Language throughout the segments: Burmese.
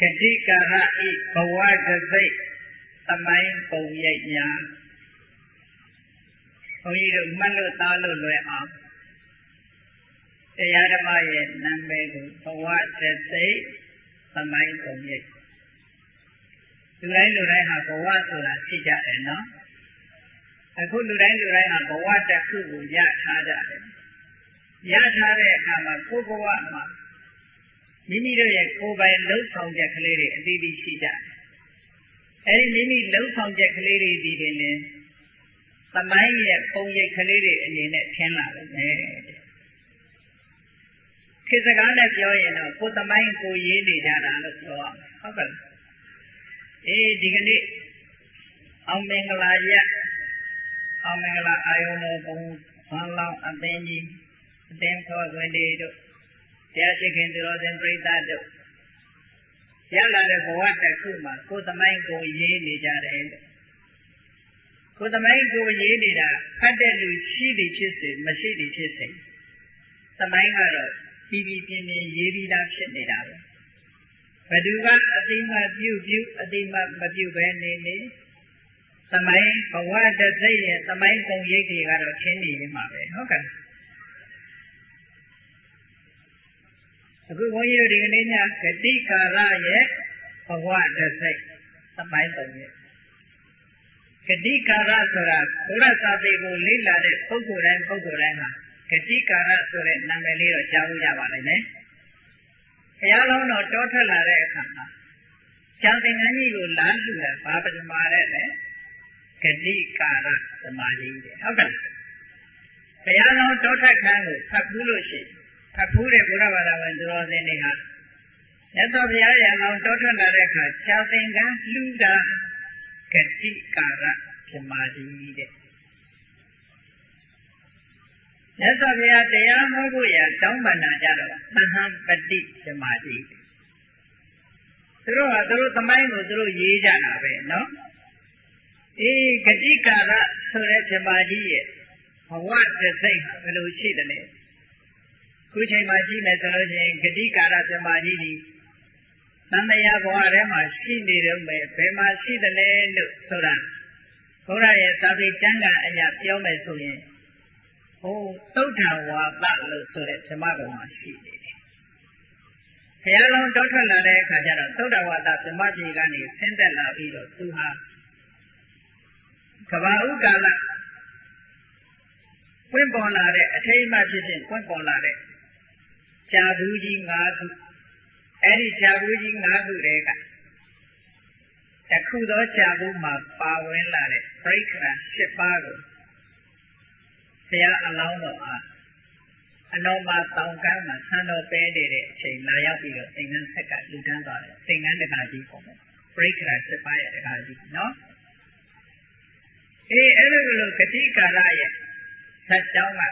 ဂတိကာရဤဘဝတစိတ်သမိုင်းပုံရိပ်များဘုန်းကြီးတို့မှတ်လို့သားလို့လွယ်အောင်တရားဓမ္မရဲ့နာမည်ကိုဘဝတစိတ်သမိုင်းပုံရိပ်လူတိုင်းလူတိုင်းဟာဘဝဆိုတာရှိကြတယ်နော်အခုလူတိုင်းလူတိုင်းဟာဘဝတစ်ခုကိုရထားကြတယ်ရထားတဲ့အခါမှာကိုယ်ဘဝမှာ မိမိတို့ရဲ့ကိုယ်ပိုင်လှုပ်ဆောင်ချက်ကလေးတွေအသီးသီးရှိကြတယ်အဲဒီမိမိလှုပ်ဆောင်ချက်ကလေးတွေဒီတင်နေသမိုင်းရဲ့ပုံရိပ်ကလေးတွေအနေနဲ့ထင်လာတယ်ခေတ်စကားနဲ့ပြောရင်တော့ကိုယ်သမိုင်းကိုရေးနေကြတာလို့ပြောရမယ်ဟုတ်ကဲ့အေးဒီကနေ့အောင်မင်္ဂလာရအောင်မင်္ဂလာအာယုန်တော်ဘုံဘာလောင်အသင်းကြီးအသင်းတော်ဝင်တွေတို့ တရားရှိခင်သူတော်စင်ပြိဿတို့ရလာတဲ့ဘဝတစ်ခုမှာကိုယ်သမိုင်းကိုရေးနေကြတယ်ကိုယ်သမိုင်းကိုရေးနေတာဖတ်တဲ့လူရှိသည်ဖြစ်စေမရှိသည်ဖြစ်စေသမိုင်းကတော့ပြီးပြီးပြင်းပြင်းရေးပြီးသားဖြစ်နေတာပဲဘသူကအတိမပြုပြုအတိမမပြုပဲနေနေသမိုင်းဘဝတစိတ်ရဲ့သမိုင်းပုံရိပ်တွေကတော့ရှင်းနေရမှာပဲဟုတ်ကဲ့ အခုဘုန်းကြီးတို့ဒီကနေ့ညဂတိကာရရဲ့ဘဝတစိတ်သမိုင်းပုံရိပ်ဂတိကာရဆိုတာဘုရားစာပေကိုလေ့လာတဲ့ပုဂ္ဂိုလ်တိုင်းပုဂ္ဂိုလ်တိုင်းဟာဂတိကာရဆိုတဲ့နာမည်လေးတော့ကြားလို့ရပါလိမ့်မယ်ဘုရားလုံးတော်တောထွက်လာတဲ့အခါမှာကျောင်းသင်္ကန်းကြီးကိုလာလှူတာဘာပထမတဲ့လဲဂတိကာရသမာဓိတဲ့ဟုတ်ကဲ့ဘုရားလုံးတောထွက်ခန်းကိုဖတ်ဘူးလို့ရှိရင် ဖတ်ဘူးတဲ့ဘုရားဘာသာဝင်သူတော်စင်တွေဟာမြတ်စွာဘုရားရဲ့အလောင်းတောထွက်လာတဲ့အခါကျောင်းသင်္ကန်းလှူတာဂတိကာရသမာဓိတဲ့မြတ်စွာဘုရားတရားဟောဖို့ရတောင်းပန်တာကြတော့သဟံပတိသမာဓိသူတို့ကသူတို့သမိုင်းကိုသူတို့ရေးကြတာပဲနော်အေးဂတိကာရဆိုတဲ့သမာဓိရဲ့ဘဝတစိတ်ဘယ်လိုရှိတယ်လဲ ခုချိန်မှာကြည့်မယ်ဆိုလို့ရှိရင်ဂတိကာရသမာဓိဒီသံဃာဘဝထဲမှာရှိနေတော့မယ်ဘယ်မှာရှိတယ်လဲလို့ဆိုတာဘုရားရဲ့သာပေကျမ်းဂန်အရာပြောမယ်ဆိုရင်ဟိုသုဒ္ဓဝါဒလို့ဆိုတဲ့ဓမ္မဘုံမှာရှိနေတယ်။ဘုရားလုံးတောထွက်လာတဲ့အခါကျတော့သုဒ္ဓဝါဒဓမ္မပြေကနေဆင်းသက်လာပြီးတော့သူဟာကဘာဥကာလပွင့်ပေါ်လာတဲ့အထိမ်းအမှတ်ဖြစ်ဖြစ်ပွင့်ပေါ်လာတဲ့ ကြာဘူးကြီး၅ခုအဲ့ဒီကြာဘူးကြီး၅ခုတည်းကတခုသောကြာဘူးမှာပါဝင်လာတဲ့ပြိခရာ၈ပါးကိုဘုရားအလောင်းတော်အားအနောမတောင်ကမ်းမှာဆန်းတော်ပဲနေတဲ့အချိန်လာရောက်ပြီးတော့သင်္ကန်းဆက်ကလူတန်းသွားတယ်သင်္ကန်းတကာကြီးပေါ့ပြိခရာ၈ပါးရဲ့တကာကြီးနော်အေးအဲ့လိုလိုဂတိကာရရဲ့ဇတ်တောင်းက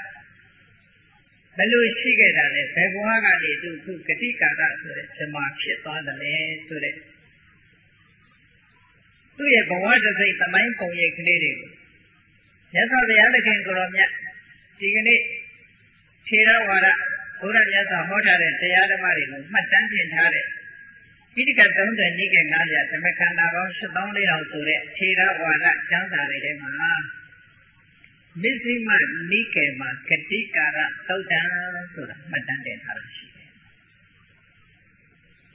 ဘယ်လိုရှိခဲ့တာလဲဘယ်ဘဝကနေသူခုဂတိကာရဆိုတဲ့ဓမ္မဖြစ်သွားတယ်လဲဆိုတဲ့သူ့ရဲ့ဘဝတစိတ်သမိုင်းပုံရိပ်ကလေးတွေကိုမြတ်စွာဘုရားသခင်ကိုရောမြတ်ဒီကနေ့ထေရဝါဒဘုရားမြတ်စွာဟောထားတဲ့တရားဓမ္မတွေကိုမှတ်တမ်းတင်ထားတဲ့ပိဋက30နိကေ9ပြဓမ္မခန္ဓာပေါင်း7400ဆိုတဲ့ထေရဝါဒကျမ်းစာတွေထဲမှာ မစ္စည်းမနိကေမှာဂတိကာရသုတ်တံဆိုတာမှတ်တမ်းတင်ထားတာရှိတယ်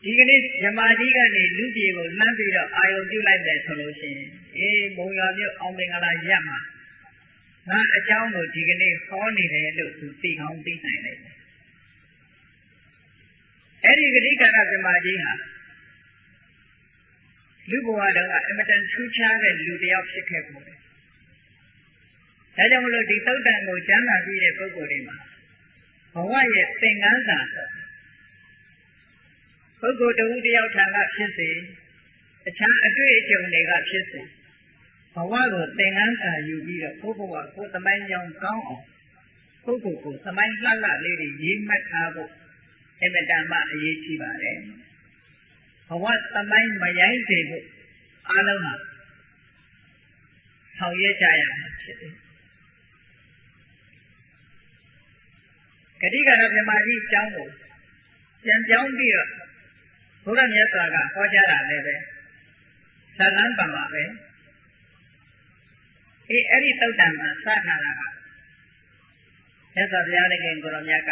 ဒီကနေ့ဇမာကြီးကနေလူပြေကိုလှမ်းပြီးတော့အာယုံပြုလိုက်တယ်ဆိုလို့ရှိရင်အေးဘုံရွာမြို့အောင်မင်္ဂလာရက်မှာငါအကြောင်းကိုဒီကနေ့ဟောနေတယ်လို့သူသိကောင်းသိနိုင်တယ်အဲ့ဒီဂတိကာရဇမာကြီးဟာလူဘဝတုန်းကအမတန်ထူးခြားတဲ့လူတစ်ယောက်ဖြစ်ခဲ့ပုံတယ် ဒါကြောင့်မလို့ဒီသုတ်တန်ကိုကျမ်းစာပြည့်တဲ့ပုဂ္ဂိုလ်တွေမှာဘဝရဲ့သင်္ကန်းစာပုဂ္ဂိုလ်တဦးတယောက်ထံကဖြစ်စေအခြားအတွေ့အကြုံတွေကဖြစ်စေဘဝကိုသင်္ကန်းစာယူပြီးတော့ကိုယ့်ဘဝကိုယ်သမိုင်းကြောင်းကောင်းအောင်ပုဂ္ဂိုလ်ကိုသမိုင်းလှလှလေးတွေရေးမှတ်ထားဖို့အမတန်မှအရေးကြီးပါတယ်ဘဝသမိုင်းမရိုင်းစေဖို့အားလုံးဟာဆောင်ရွက်ကြရမှာဖြစ်တယ် ဂတိကာရမြမကြီးအကြောင်းကိုပြန်ပြောင်းပြီးတော့ဘုဘုရားမြတ်စွာကဟောကြားတာလည်းပဲသလန်းပံပါပဲအေးအဲ့ဒီတုတ်တံမှာစထားတာကမြတ်စွာဘုရားတခင်ကိုရောမြတ်က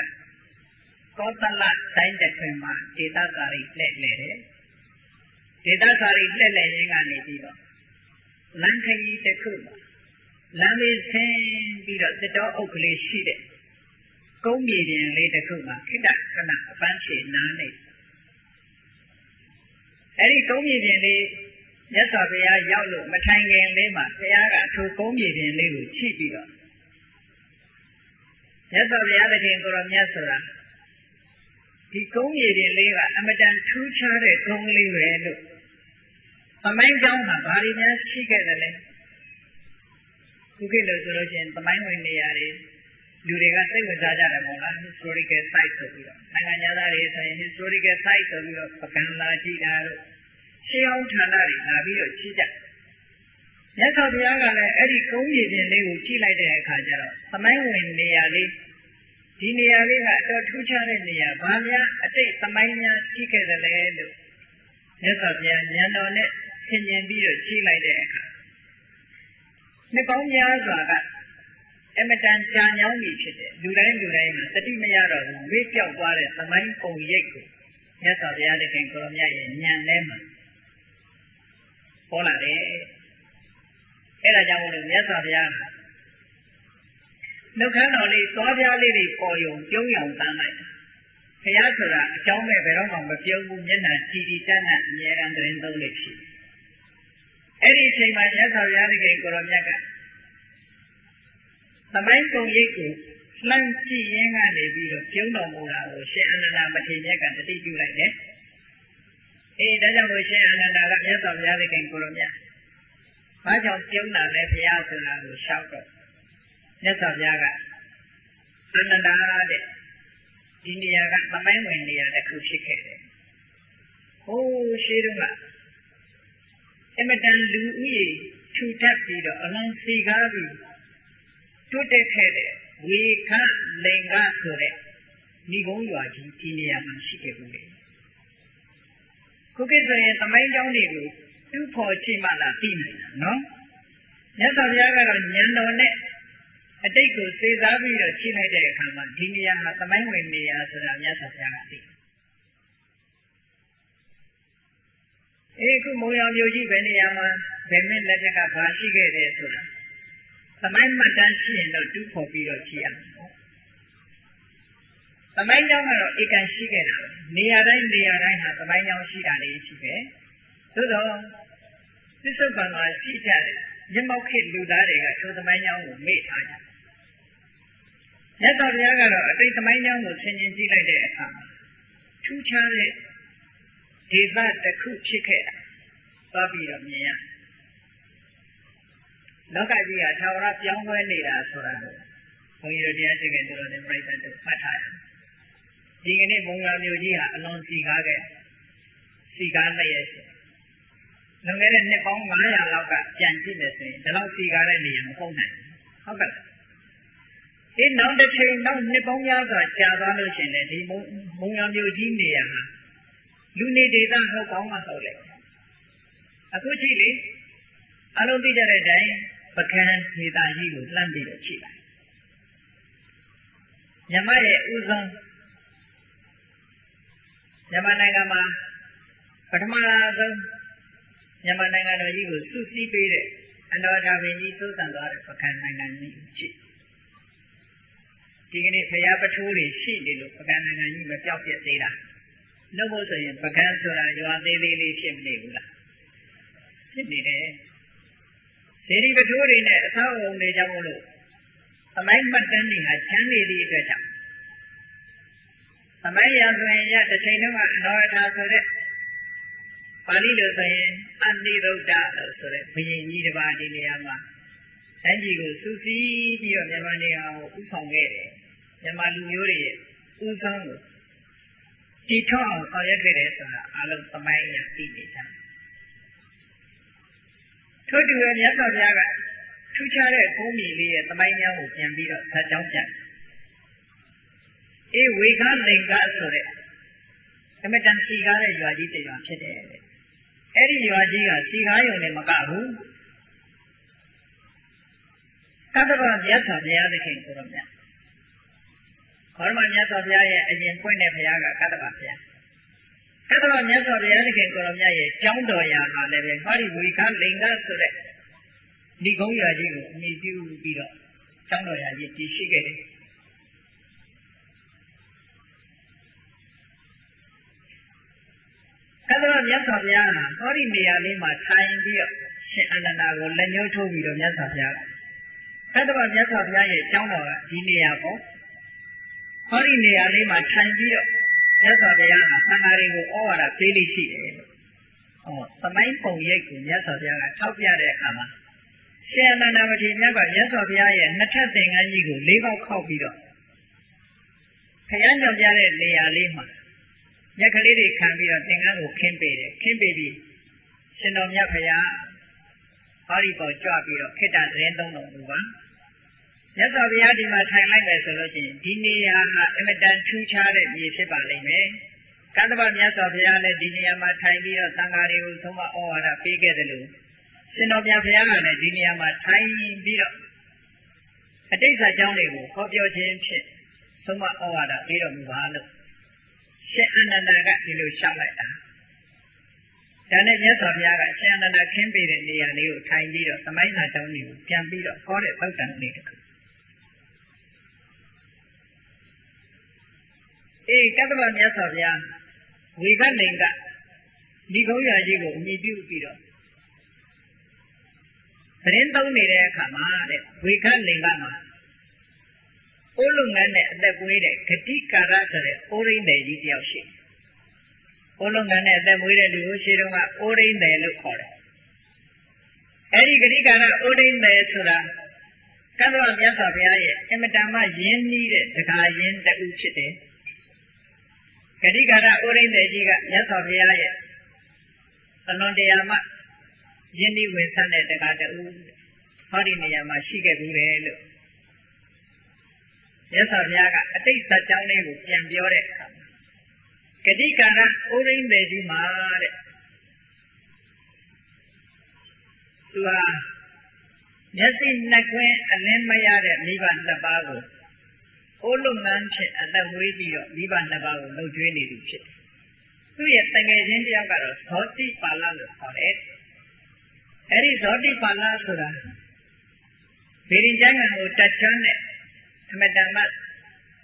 ကောသလတိုင်းတစ်ခွင်မှာဒေသစာရိလှည့်လှည့်တယ်ဒေသစာရိလှည့်လှည့်ရင်းကနေပြီးတော့လမ်းခရီးတစ်ခုမှာလမ်းလေးဆင်းပြီးတော့တစ်တော်အုပ်ကလေးရှိတဲ့ ကုန်းမြေပြင်လေးတစ်ခုမှာခိတ္တခဏအပန်းဖြေနားနေအဲ့ဒီကုန်းမြေပြင်လေးမြတ်စွာဘုရားရောက်လို့မထိုင်ခင်လေးမှာဘုရားကထိုကုန်းမြေပြင်လေးကိုချိပြီးတော့မြတ်စွာဘုရားတခင်ကိုရောမြတ်ဆိုတာဒီကုန်းမြေပြင်လေးကအမတန်ထူးခြားတဲ့ကုန်းလေးပဲလို့သမိုင်းကြောင်းမှာဘာတွေများရှိခဲ့တယ်လဲခုခေတ်လို့ဆိုလို့ရှိရင်သမိုင်းဝင်နေရာတွေ လူတွေကစိတ်ဝင်စားကြတယ်မို့လား historical site ဆိုပြီးတော့နိုင်ငံသားတွေဆိုရင် historical site ဆိုပြီးတော့ပကံလာကြည့်တာတို့ရှင်းအောင်ဌာနတွေလာပြီးတော့ชี้ကြမြတ်စွာဘုရားကလည်းအဲ့ဒီကုန်းမြေပြင်လေးကိုကြည့်လိုက်တဲ့အခါကျတော့သမိုင်းဝင်နေရာလေးဒီနေရာလေးကအတော်ထူးခြားတဲ့နေရာဘာများအတိတ်သမိုင်းများရှိခဲ့တယ်လဲလို့မြတ်စွာဘုရားဉာဏ်တော်နဲ့ဆင်ញင်ပြီးတော့ကြည့်လိုက်တဲ့အခါနှစ်ပေါင်းများစွာက အမတန်ကြာညောင်းပြီဖြစ်တယ်လူတိုင်းလူတိုင်းမှာတတိမရတော့ဘူးဝေးပြောက်သွားတဲ့သမိုင်းပုံရိပ်ကိုမြတ်စွာဘုရားတခင်ကိုရမြတ်ရဲ့ဉာဏ်ထဲမှာပေါ်လာတယ်အဲ့ဒါကြောင့်မို့လို့မြတ်စွာဘုရားနှုတ်ခမ်းတော်လေးသွားပြားလေးတွေပေါ်ယုံပြုံးရောင်တန်းလိုက်ဘုရားဆိုတာအကြောင်းမဲ့ဘယ်တော့မှမပြုံးဘူးမျက်နှာကြည်ကြည်တတ်တတ်အမြဲတမ်းသတင်းသုံးလေးရှိအဲ့ဒီအချိန်မှာမြတ်စွာဘုရားတခင်ကိုရောမြတ်က သမိုင်းကုံရိပ်ကိုလှမ်းကြည့်ရင်းကနေပြီးတော့ပြုံးတော်မူတာကိုရှင်အနန္ဒမထေရမြတ်ကတတိပြုလိုက်တယ်အေးဒါကြောင့်လို့ရှင်အနန္ဒာကမြတ်စွာဘုရားသခင်ကိုရောမြတ်ဘာကြောင့်ပြုံးတာလဲဘုရားဆိုတာကိုရှောက်တော့မြတ်စွာဘုရားကအနန္ဒာတဲ့ဒီနေရာကသမိုင်းဝင်နေရာတစ်ခုဖြစ်ခဲ့တယ်ဟိုးရှိတုန်းကအမတန်လူဦးရေထူထပ်ပြီးတော့အလွန်စီကားပြီး တွတ်တက်ခဲ့တဲ့ဝေခလိန်ကဆိုတဲ့မိကုံးရွာကြီးဒီနေရာမှာရှိခဲ့ဘူးလေခုကိဆိုရင်သမိုင်းကြောင်းတွေကိုတူးဖော်ချိမှလာသိနိုင်တာနော်မြတ်စွာဘုရားကတော့ဉာဏ်တော်နဲ့အတိတ်ကိုစေစားပြီးတော့ချိလိုက်တဲ့အခါမှာဒီနေရာမှာသမိုင်းဝင်နေရာဆိုတာမြတ်စွာဘုရားကသိအေးခုမုံရမျိုးကြီးဘယ်နေရာမှာဘယ်မင်းလက်ထက်ကဘာရှိခဲ့တယ်ဆိုတာ သမိုင်းမှတ်တမ်းရှိရင်တော့တူးဖော်ပြီးတော့ရှိရမယ်သမိုင်းကြောင်းကတော့ဧကန်ရှိခဲ့တာနေရာတိုင်းနေရာတိုင်းဟာသမိုင်းကြောင်းရှိတာလေးရှိပဲသို့တော့သစ္စုပ္ပန်မှာရှိကြတယ်မျက်မှောက်ခေလူသားတွေကထိုသမိုင်းကြောင်းကိုမေ့ထားကြတယ်မြတ်စွာဘုရားကတော့အတိတ်သမိုင်းကြောင်းကိုဆင်ခြင်ကြည့်လိုက်တဲ့အခါမှာထူးခြားတဲ့ဒေသတစ်ခုဖြစ်ခဲ့တာသွားပြီးတော့မြင်ရ လောကကြီးကသာဝရပြောင်းလဲနေတာဆိုတာကိုဘုန်းကြီးတို့တရားရှိခိုးတော်တဲ့ပြိဿတို့မှတ်ထားရဒီကနေ့မုံလာမျိုးကြီးဟာအလွန်စီကားခဲ့စီကားနဲ့ရဲ့ရှင်လွန်ခဲ့တဲ့နှစ်ပေါင်း900လောက်ကပြန်ကြည့်မယ်ဆိုရင်ဒီလောက်စီကားတဲ့နေရာမဟုတ်နိုင်ဘူးဟုတ်ကဲ့ဒီနောက်တစ်ချိန်နောက်နှစ်ပေါင်းများစွာကြာသွားလို့ရှိရင်ဒီမုံရမျိုးကြီးနေရာမှာလူနေဒေသဟုတ်ကောင်းမှဟုတ်လေအခုကြည့်လေအလုံးသိကြတဲ့အတိုင်း ပကံဒေသကြီးကိုလှမ်းပြီးတော့ကြည့်လိုက်မြမရဲ့ဥဆုံးမြန်မာနိုင်ငံမှာပထမဆုံးမြန်မာနိုင်ငံတော်ကြီးကိုစုစည်းပေးတဲ့အန္တရာဂဝင်ကြီးစိုးစံသွားတဲ့ပကံနိုင်ငံကြီးကိုကြည့်ဒီကနေ့ဖရာပထိုးတွေရှိနေလို့ပကံနိုင်ငံကြီးမပြောက်ပြက်သေးတာလို့မို့ဆိုရင်ပကံဆိုတာရွာသေးသေးလေးဖြစ်မနေဘူးလားဖြစ်နေတယ် ဇေဒီပထိုးတွေနဲ့အဆောက်အုံတွေကြောင့်မို့လို့သမိုင်းမှတ်တမ်းတွေဟာချမ်းနေသည့်အတွက်ကြောင့်သမိုင်းရာဆိုရင်ရတစ်ချိန်တုန်းကအနောထာဆိုတဲ့ပါဠိလိုဆိုရင်အနိရုဒ္ဓလို့ဆိုတဲ့ဘုရင်ကြီးတစ်ပါးဒီနေရာမှာတိုင်းပြည်ကိုစူးစီးပြီးတော့မြန်မာနိုင်ငံကိုဥဆောင်ခဲ့တယ်မြန်မာလူမျိုးတွေရဲ့ဥဆောင်ကိုတည်ထောင်အောင်ဆောင်ရွက်ခဲ့တယ်ဆိုတာအလုံးသမိုင်းအရသိနေကြတယ် ထို့တူပဲမြတ်စွာဘုရားကထူးခြားတဲ့ဘုံမီလေးရဲ့သမိုင်းများကိုပြန်ပြီးတော့ဇာတ်ကြောင်းပြန်အေးဝေခလိန်ကဆိုတဲ့အမတန်စီကားတဲ့ရွာကြီးတစ်ရွာဖြစ်တယ်တဲ့အဲ့ဒီရွာကြီးကစီကားယုံနဲ့မကဘူးကတ္တဗမြတ်စွာဘုရားသခင်ကိုရောမြတ်ခေါရမမြတ်စွာဘုရားရဲ့အရင်ပွင့်တဲ့ဘုရားကကတ္တဗဘုရား ကတ္တဗမြတ်စွာဘုရားသခင်ကိုရောမြတ်ရဲ့ကျောင်းတော်ရာဟာလည်းပဲဟောဒီဝိကလိန်ကဆိုတဲ့ဒီကုန်းရွာကြီးကိုအမိပြုပြီးတော့ကျောင်းတော်ရာကြီးတည်ရှိခဲ့တယ်ကတ္တဗမြတ်စွာဘုရားဟာဟောဒီနေရာလေးမှာထိုင်ပြီးတော့ရှင်အနန္ဒာကိုလက်ညှိုးထိုးပြီးတော့မြတ်စွာဘုရားကတ္တဗမြတ်စွာဘုရားရဲ့ကျောင်းတော်ကဒီနေရာပေါ့ဟောဒီနေရာလေးမှာထိုင်ပြီးတော့ မြတ်စွာဘုရားကသံဃာတွေကိုဩဝါဒပေးလိရှိတယ်။ဟောသမိုင်းပုံရိပ်ကိုမြတ်စွာဘုရားကထောက်ပြတဲ့အခါမှာရှင်အနန္ဒမထေရမြတ်ကမြတ်စွာဘုရားရဲ့နှစ်ထပ်သင်္ကန်းကြီးကိုလေးပေါက်ခောက်ပြီးတော့ဘုရားညွှန်ပြတဲ့နေရာလေးမှာမြက်ကလေးတွေခံပြီးတော့သင်္ကန်းကိုခင်းပေးတယ်ခင်းပေးပြီးရှင်တော်မြတ်ဘုရားဟောဒီပေါ်ကြွပြီးတော့ခိတ္တသတင်းသုံးတော်မူပါ မြတ်စွာဘုရားဒီမှာထိုင်လိုက်မယ်ဆိုလို့ချင်းဒီနေရာကအမတန်ထူးခြားတဲ့မြေဖြစ်ပါလိမ့်မယ်ကတ္တဗမြတ်စွာဘုရားလည်းဒီနေရာမှာထိုင်ပြီးတော့သံဃာတွေကိုဆုံးမဩဝါဒပေးခဲ့တယ်လို့ရှင်တော်မြတ်ဘုရားကလည်းဒီနေရာမှာထိုင်ပြီးတော့အတိတ်ဇာကြောင်းတွေကိုဟောပြောခြင်းဖြင့်ဆုံးမဩဝါဒပေးတော်မူပါလို့ရှင်အနန္ဒာကဒီလိုလျှောက်လိုက်တာဒါနဲ့မြတ်စွာဘုရားကရှင်အနန္ဒာခင်းပေးတဲ့နေရာလေးကိုထိုင်ပြီးတော့သမိုင်းစာကြောင်းတွေကိုပြန်ပြီးတော့ဟောတဲ့သုတ်တန်လေးတစ်ခု အေးကတ္တဗမြတ်စွာဘုရားဝေကနေကဒီကုန်းရကြီးကိုအမိပြုပြီးတော့သတင်းသုံးနေတဲ့အခါမှာတဲ့ဝေကနေကမှာအိုးလုပ်ငန်းနဲ့အသက်ပွေးတဲ့ဂတိကာရဆိုတဲ့အိုးရင်းတယ်ကြီးတယောက်ရှိတယ်။အိုးလုပ်ငန်းနဲ့အသက်မွေးတဲ့လူကိုရှေးတုန်းကအိုးရင်းတယ်လို့ခေါ်တယ်။အဲဒီဂတိကာရအိုးရင်းတယ်ဆိုတာကတ္တဝမြတ်စွာဘုရားရဲ့အမတန်မှယဉ်နှီးတဲ့ဒကာယဉ်တူဖြစ်တယ်။ဂ တိကာရအိုးရင်းတယ်ကြီးကမြတ်စွာဘုရားရဲ့အလွန်တရာမှယဉ်နှီးဝင်ဆန်းတဲ့ဒကာတူဟောဒီနေရာမှာရှိခဲ့ဘူးလေလို့မြတ်စွာဘုရားကအတိတ်ဇာတ်ကြောင်းလေးကိုပြန်ပြောတဲ့အခါမှာဂတိကာရအိုရင်းပေကြီးမှာတဲ့သူဟာမျက်စိနှစ်ခွင်းအလင်းမရတဲ့မိဘနှစ်ပါးကို အိုးလုပ်ငန်းဖြင့်အသက်ဝေးပြီးတော့မိဘနှစ်ပါးကိုလှုပ်ကြွေးနေသူဖြစ်တယ်။သူ့ရဲ့တငယ်ချင်းတယောက်ကတော့ဇောတိပါဠလို့ခေါ်တယ်။အဲဒီဇောတိပါဠဆိုတာဗေရင်ကျမ်းဂန်ကိုတတ်ချမ်းတဲ့အမတန်မှ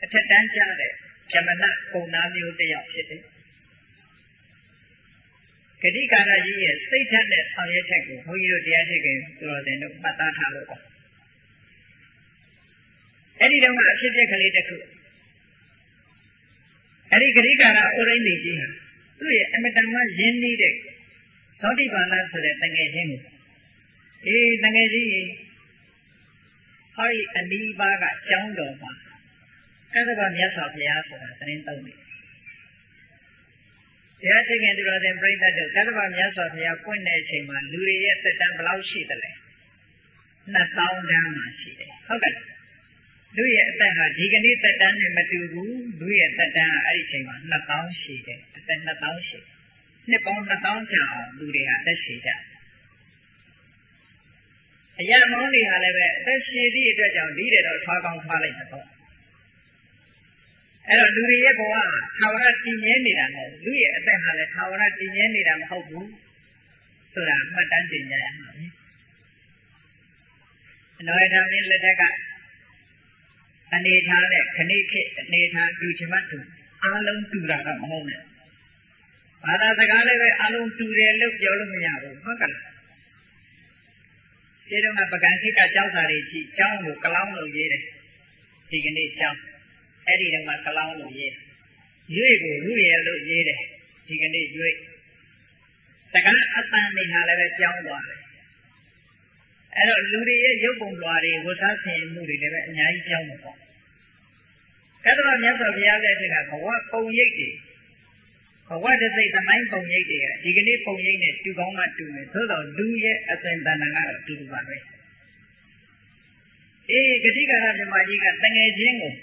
အထက်တန်းကျတဲ့ဗြဟ္မဏပုံနာမျိုးတစ်ယောက်ဖြစ်တယ်။ဂတိကာရကြီးရဲ့စိတ်ဓာတ်နဲ့ဆောင်ရွက်ချက်ကိုဘုန်းကြီးတို့တရားရှိခင်သူတော်တင်တို့မှတ်သားထားလို့ပါ။ အဲ့ဒီတော့ကအဖြစ်အပျက်ကလေးတစ်ခုအဲ့ဒီဂတိကာရအိုရင်းနေကြီးဟာသူ့ရဲ့အမတန်မှရင်းနှီးတဲ့သောတိပါဏဆိုတဲ့တငယ်ချင်းကိုအေးတငယ်ကြီးဟောဒီအနီးပါးကကျောင်းတော်မှာကသဗ္ဗမြတ်စွာဘုရားဆိုတာသတင်းသုံးတယ်။တရားရှိခင်သူတော်စင်ပြိဿတ်တို့ကသဗ္ဗမြတ်စွာဘုရားပွင့်တဲ့အချိန်မှာလူတွေရဲ့သက်တမ်းဘယ်လောက်ရှိသလဲ။2000တန်းမှရှိတယ်။ဟုတ်ကဲ့။ လူရဲ့အသက်ဟာဒီကနေ့သက်တမ်းနဲ့မတူဘူး။လူရဲ့သက်တမ်းကအဲ့ဒီအချိန်မှာ2000ရှိတယ်။အသက်2000ရှိတယ်။နှစ်ပေါင်း2000ကြာအောင်လူတွေဟာသက်ရှိကြတယ်အရာမောင်းတွေဟာလည်းပဲအသက်ရှင်သည့်အတွက်ကြောင့်ဒီတဲ့တော့ထွားကောင်းထွားလိုက်မှာပေါ့အဲ့တော့လူတွေရဲ့ဘဝဟာသာဝရတည်မြဲနေတာမဟုတ်လူရဲ့အသက်ဟာလည်းသာဝရတည်မြဲနေတာမဟုတ်ဘူးဆိုတာမှတ်တမ်းတင်ကြရမှာပဲအနောယထာမင်းလက်ထက်က အနေထားနဲ့ခဏိခေအနေထားတူချင်မှတူအားလုံးတူတာတော့မဟုတ်နဲ့ဘာသာစကားလည်းပဲအားလုံးတူတယ်လို့ပြောလို့မရဘူးဟုတ်ကဲ့ရှင်းတော့ကပကံခိကကြောက်စာတွေကြည့်ကျောင်းကိုကလောင်းလို့ရေးတယ်ဒီကနေ့ကျောင်းအဲ့ဒီတော့ကကလောင်းလို့ရေးရွေ့ကိုလူရဲလို့ရေးတယ်ဒီကနေ့ရွေ့တကားအတန်နေဟာလည်းပဲပြောင်းသွားတယ်အဲ့တော့လူတွေရဲ့ရုပ်ပုံလွှာတွေဝတ်စားဆင်မှုတွေလည်းပဲအများကြီးပြောင်းမှာပေါ့ ကတ္တဗမြတ်စွာဘုရားရဲ့တက်ကဘဝပုံရိပ်တွေဘဝတသိသမိုင်းပုံရိပ်တွေကဒီကနေ့ပုံရိပ်နဲ့တူကောင်းမှတူမယ်သို့တော့လူရဲ့အစဉ်တဏ္ဍာကတော့တူတူပါပဲအေးဂတိကာရမြမကြီးကတငယ်ချင်းကို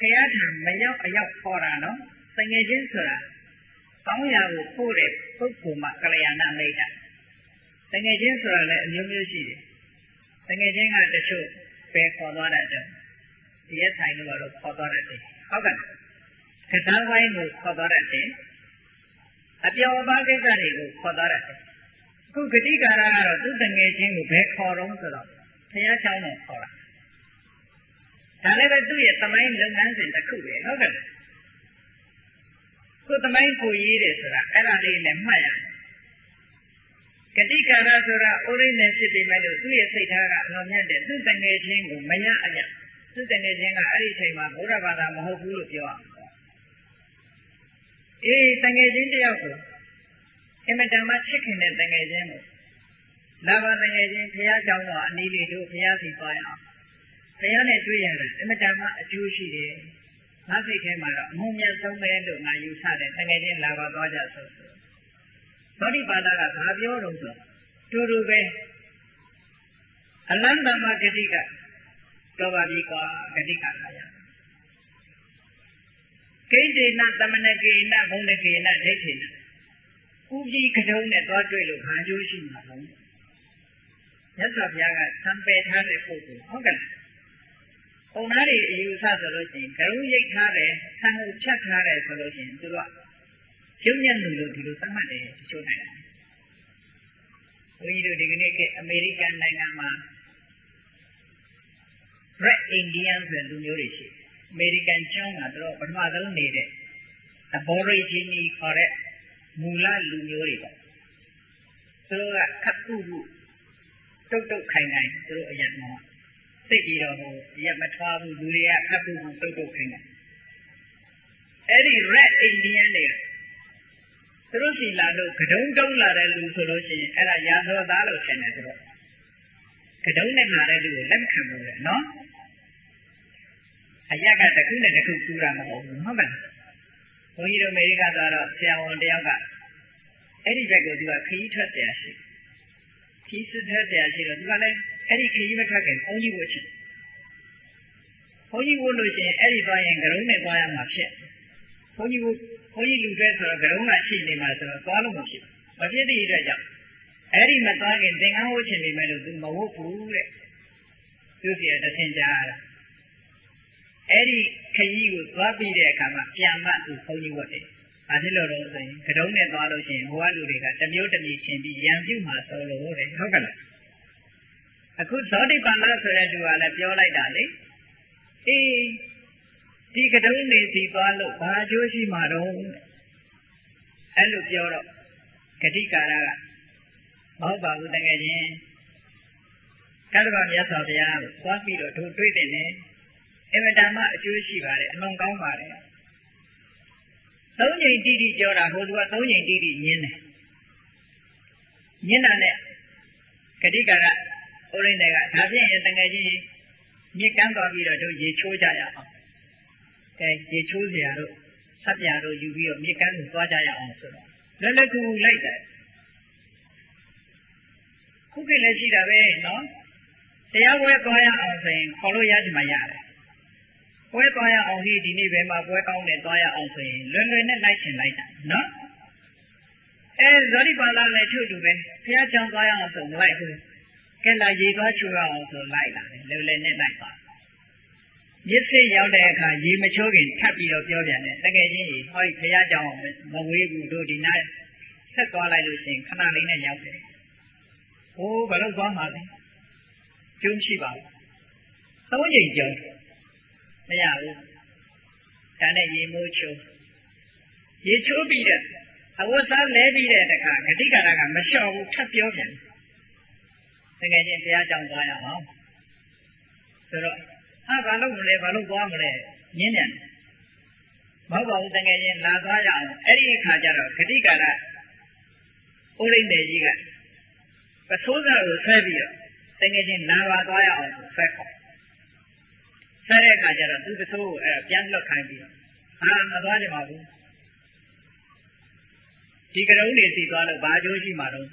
ခရထံမရောက်အရောက်ခေါ်တာနော်တငယ်ချင်းဆိုတာကောင်းရာကိုပို့တဲ့ပုဂ္ဂိုလ်မှကလျာဏမိတ်တာတကယ်ချင်းဆိုတာလည်းအမျိုးမျိုးရှိတယ်တကယ်ချင်းကတချို့ပဲခေါ်သွားတတ်တယ်ဒီ ရက်ဆိုင်လို့တော့ခေါ်သွားတတ်တယ်ဟုတ်ကဲ့ကစားဝိုင်းကိုခေါ်သွားတတ်တယ်အပြောအပါကိစ္စတွေကိုခေါ်သွားတတ်တယ်အခုဂတိကာရကတော့သူတငယ်ချင်းကိုဘယ်ခေါ်တော့ဆိုတော့ဘုရားချောင်းတော်ခေါ်တာဒါလည်းပဲသူ့ရဲ့သမိုင်းလုပ်ငန်းစဉ်တစ်ခုပဲဟုတ်ကဲ့ကိုသမိုင်းကိုရေးတယ်ဆိုတာအဲ့ဒါလေးလည်းမှတ်ရတယ်ဂတိကာရဆိုတာဥရိနဲ့ဖြစ်ပေမဲ့လို့သူ့ရဲ့စိတ်ထားကအလွန်မြတ်တယ်သူ့တငယ်ချင်းကိုမရအရ သူ့တငယ်ချင်းကအဲ့ဒီချိန်မှာဘုရားဘာသာမဟုတ်ဘူးလို့ပြောအောင်အေးတငယ်ချင်းတယောက်ကိုအမတန်မှချစ်ခင်တဲ့တငယ်ချင်းကိုလာပါတငယ်ချင်းဘုရားကြောင်းတော်အနည်းလေးတို့ဘုရားစီသွားရအောင်ဘုရားနဲ့တွေ့ရတယ်အမတန်မှအကျိုးရှိတယ်ငါစိတ်ထဲမှာတော့အမှုမြတ်ဆုံးပဲလို့ငါယူဆတယ်တကယ်ချင်းလာပါသွားကြဆိုဆိုသောတိပါဒကဘာပြောတော့ဆိုတူတူပဲအလန္တမဂတိက တော့ပါပြီကွာဂတိကလာရဂိတေနသမဏကေနဘုံတကေနဒိဋ္ဌိနဥပိကတုံးနဲ့သွားတွေ့လို့ဘာကျိုးရှိမှာလဲမြတ်စွာဘုရားကသံပယ်ထားတဲ့ပုဂ္ဂိုလ်ဟုတ်ကဲ့ပုံသားတွေအယူဆဆိုလို့ရှိရင်ကရုရိတ်ထားတယ်ဆံကိုဖြတ်ထားတယ်ဆိုလို့ရှိရင်သူကရုပ်ညံ့လူလို့ဒီလိုသတ်မှတ်တယ်တချို့နိုင်ငံဘုန်းကြီးတို့ဒီကနေ့ကအမေရိကန်နိုင်ငံမှာ Red Indian ဆိုတဲ့လူမျိုးတွေရှိတယ်အမေရိကန်ကျွန်းကတော့ပထမဆုံးနေတဲ့ Aborigine ခေါ်တဲ့မူလလူမျိုးတွေပေါ့သူတို့ကခတ်ခုခုတုတ်တုတ်ခိုင်ခိုင်သူတို့အရင်ကသိပြီးတော့ဟိုရက်မထွားဘူးလူတွေကခတ်ခုခုတုတ်တုတ်ခိုင်ခိုင်အဲ့ဒီ red indian တွေသူတို့စီလာလို့ကဒုံတုံးလာတဲ့လူဆိုလို့ရှိရင်အဲ့ဒါရာဇဝသားလို့ထင်တယ်သူတို့ကဒုံနဲ့လာတဲ့လူကိုလက်မခံဘူးလေနော် အရက်ကတစ်ခုနဲ့တစ်ခုကူးတာမဟုတ်ဘူးဟုတ်ကဲ့ဘုန်းကြီးတို့အမေရိကသွားတော့ဆရာဝန်တယောက်ကအဲ့ဒီဘက်ကိုသူကခရီးထွက်ဆရာရှိခရီးစစ်ထွက်ဆရာရှိတော့သူကလည်းအဲ့ဒီခရီးမထွက်ခင်ဘုန်းကြီးဝတ်ချင်ဘုန်းကြီးဝတ်လို့ရှိရင်အဲ့ဒီသွားရင်ကရုံးနဲ့သွားရမှာဖြစ်ဘုန်းကြီးဝတ်ဘုန်းကြီးလူတွေဆိုတော့ကရုံးကရှိနေမှာဆိုတော့သွားလို့မဖြစ်မဖြစ်တဲ့အတွက်ကြောင့်အဲ့ဒီမသွားခင်သင်္ကန်းဝတ်ချင်နေမယ်လို့သူမဝတ်ဘူးတဲ့သူစီရတသင်ကြားရတာ အဲ့ဒီခရီးကိုသွားပြီးတဲ့အခါမှာပြန်မှသူဘုန်းကြီးဝတ်တယ်ဘာဖြစ်လို့လဲဆိုရင်ကတုံးနဲ့သွားလို့ရှိရင်ဘဝလူတွေကတမျိုးတမျိုးချင်းပြီးရံပြုမှာဆိုလို့တဲ့ဟုတ်ကဲ့လားအခုသောတိပန္နဆိုတဲ့သူကလည်းပြောလိုက်တာလေအေးဒီကတုံးနေစီသွားလို့ဘာအကျိုးရှိမှာတော့အဲ့လိုပြောတော့ဂတိကာရကမဟုတ်ပါဘူးတကယ်ချင်းကတ္တဗမြတ်စွာဘုရားကိုသွားပြီးတော့တို့တွေ့တယ်လေ အင်မတန်မှအကျိုးရှိပါတယ်အလွန်ကောင်းပါတယ်သုံးချိန်တိတိပြောတာဟိုလူကသုံးချိန်တိတိညင်းတယ်ညင်းတာနဲ့ဂတိကကဥရိနေကဒါဖြင့်တငယ်ချင်းမြစ်ကမ်းသွားပြီးတော့တို့ရေချိုးကြရအောင်ကဲရေချိုးစရာတို့ဆက်ပြတို့ယူပြီးတော့မြစ်ကမ်းကိုသွားကြရအောင်ဆိုတော့လက်လက်ကူကူလိုက်တယ်ခုကိလည်းရှိတာပဲနော်တရားပွဲသွားရအောင်ဆိုရင်ခေါ်လို့ရချင်မှရတယ် ပွဲသွားရအောင်ဒီဒီနေ့ပဲမှာပွဲကောင်းတယ်သွားရအောင်ဆိုရင်လွယ်လွယ်နဲ့လိုက်ရှင်လိုက်တာနော်အဲဇောတိပါဠိလည်းချုပ်တူပဲဘုရားကြောင့်သွားရအောင်ဆိုမလိုက်ဘူးကဲလာရေသွားချိုးရအောင်ဆိုလိုက်လာတယ်လွယ်လွယ်နဲ့လိုက်ပါမြစ်စစ်ရောက်တဲ့အခါရေမချိုးခင်ထပ်ပြီးတော့ပြောပြန်တယ်တကယ်ချင်းဟောဒီဘုရားကြောင့်မဝေးဘူးတို့ဒီနားဆက်သွားလိုက်လို့ရှိရင်ခဏလေးနဲ့ရောက်တယ်ဟိုးဘယ်လိုသွားမှာလဲကျုံးရှိပါဘူးသုံးချိန်ကျော် မရဘူးဒါနဲ့ရေမိုးချိုးရေချိုးပြီးတဲ့အဝတ်စားလဲပြီးတဲ့တခါဂတိကာရကမလျှော့ဘူးထပ်ပြောပြန်တကယ်ချင်းဘုရားကြောင့်သွားရအောင်ဆိုတော့ဟာဘာလို့မလဲဘာလို့သွားမလဲညင်းတယ်မဟုတ်ပါဘူးတကယ်ချင်းလာသွားရအောင်အဲ့ဒီအခါကျတော့ဂတိကာရဥရိနေကြီးကပစိုးစားကိုဆွဲပြီးတော့တကယ်ချင်းလာပါသွားရအောင်ဆွဲခေါ် ဆွဲတဲ့အခါကျတော့သူပစိုးကိုအဲ့ဒါပြန်လွတ်ခိုင်းပြီးဟာမသွားကြပါဘူးဒီကရုံးနေစီသွားလို့ဘာအကျိုးရှိမှာတော့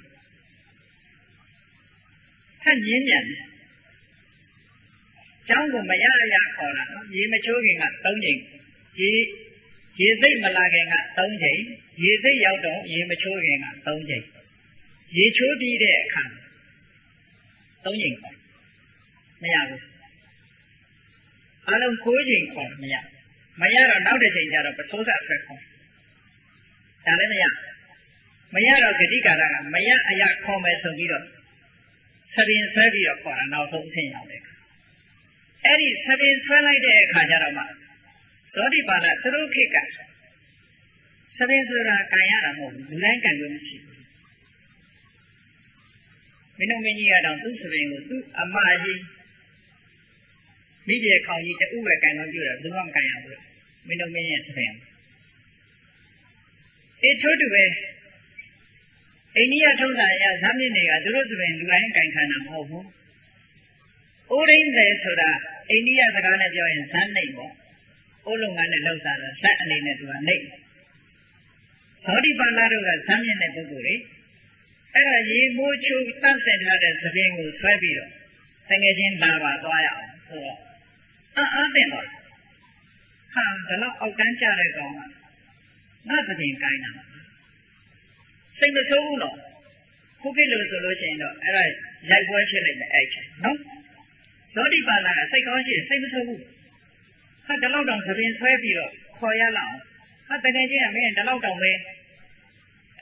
ထက်ညင်းမြန်တယ်ကျောင်းကိုမရရခေါ်တာနော်ရေမချိုးခင်က3ချိန်ရေရေစိတ်မလာခင်က3ချိန်ရရေသိရောက်တော့ရေမချိုးခင်က3ချိန်ရေချိုးပြီးတဲ့အခါ3ချိန်ခေါ်မရဘူး အလုံး9ချိန်ခေါ်မရမရတော့နောက်တစ်ချိန်ကျတော့ပစိုးစဆွဲခေါ်ဒါလည်းမရမရတော့ဂတိကာရကမရအရာခေါ်မယ်ဆိုပြီးတော့သပင်ဆွဲပြီးတော့ခေါ်တာနောက်ဆုံးအဆင့်ရောက်တယ်အဲ့ဒီသပင်ဆွဲလိုက်တဲ့အခါကျတော့မှဇောတိပါဠသူတို့ခေတ်ကသပင်ဆိုတာကန်ရတာမဟုတ်ဘူးလူတိုင်းကန်လို့မရှိဘူးမင်းတို့မင်းကြီးကတော့သူ့သပင်ကိုသူ့အမကြီး မိကျေခေါင်ကြီးတူပဲကန်လို့ပြတာဘယ်သူမှမကန်ရဘူးမင်းတို့မင်းရဲ့သပင်အေးထို့တူပဲအိန္ဒိယထုံးစံအရဇာမြင့်တွေကသူတို့သပင်လူတိုင်းကန်ခံတာမဟုတ်ဘူးအိုးရင်းတယ်ဆိုတာအိန္ဒိယစကားနဲ့ပြောရင်ဇန်နှိပ်ပေါ့အိုးလုံငန်းနဲ့လှုပ်တာတော့ဇက်အနေနဲ့သူကနှိပ်သောတိပန္နတို့ကဇမ်းမြင့်တဲ့ပုဂ္ဂိုလ်တွေအဲ့ဒါရေမိုးချိုးတန့်စင်ထားတဲ့သပင်ကိုဆွဲပြီးတော့တငယ်ချင်းလာပါသွားရအောင်ဆိုတော့ အာအားတင်တော့ဟာဒါတော့အောက်ကန်းကြတဲ့ကောင်ကငါသပင်ကိုင်းတာစိတ်မဆိုးဘူးတော့ခုကိလို့ဆိုလို့ရှိရင်တော့အဲ့ဒါရိုက်ပွဲဖြစ်နေတယ်အဲ့ချင်းနော်သောတိပါဠိကစိတ်ကောင်းရှိစိတ်မဆိုးဘူးဟာဒီလောက်တောင်သပင်ဆွဲပြီးတော့ခေါ်ရလောက်ဟာတကယ်ချင်းကမင်းဒီလောက်တောင်ပဲ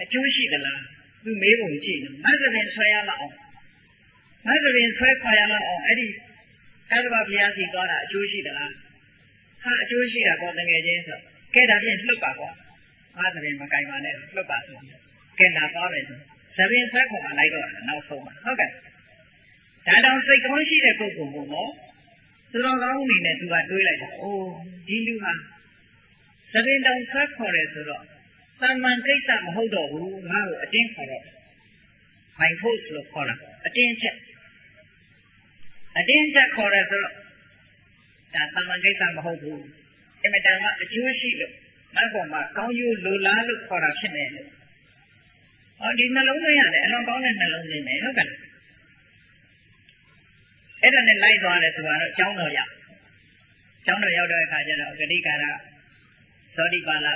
အကျိုးရှိသလားသူမေးပုံကြည့်ငါသပင်ဆွဲရလောက်ငါသပင်ဆွဲခေါ်ရလောက်အောင် အဲ့ဒီကသဗ္ဗဘုရားစီသွားတာအကျိုးရှိသလားဟာအကျိုးရှိတာပေါ့တကယ်ချင်းဆိုကဲဒါဖြင့်လှုပ်ပါကွာငါသပင်မကင်ပါနဲ့လှုပ်ပါဆိုကဲလာသွားမယ်ဆိုသပင်ဆွဲခေါ်မှလိုက်တော့နောက်ဆုံးပါဟုတ်ကဲ့ဒါတောင်စိတ်ကောင်းရှိတဲ့ပုဂ္ဂိုလ်ပေါ့နော်သူတော်ကောင်းအနေနဲ့သူကတွေးလိုက်တာအိုးဒီလူဟာသပင်တောင်ဆွဲခေါ်တယ်ဆိုတော့တာမန်ကိစ္စမဟုတ်တော့ဘူးငါ့ကိုအတင်းခေါ်တော့ဖိုင်ဖို့လို့ခေါ်တာအတင်းချက် အတင်းချက်ခေါ်တယ်ဆိုတော့ဒါတာမန်ကိစ္စမဟုတ်ဘူးအမတန်ကအကျိုးရှိလို့နောက်ပေါ်မှာကောင်းကျိုးလိုလားလို့ခေါ်တာဖြစ်နေတယ်ဟောဒီနှလုံးသွင်းရတယ်အလွန်ကောင်းတဲ့နှလုံးသွင်းတယ်ဟုတ်ကဲ့အဲ့ဒါနဲ့လိုက်သွားတယ်ဆိုတော့ကျောင်းတော်ရောက်ကျောင်းတော်ရောက်တဲ့အခါကျတော့ဂတိကာရဇောတိပါဠ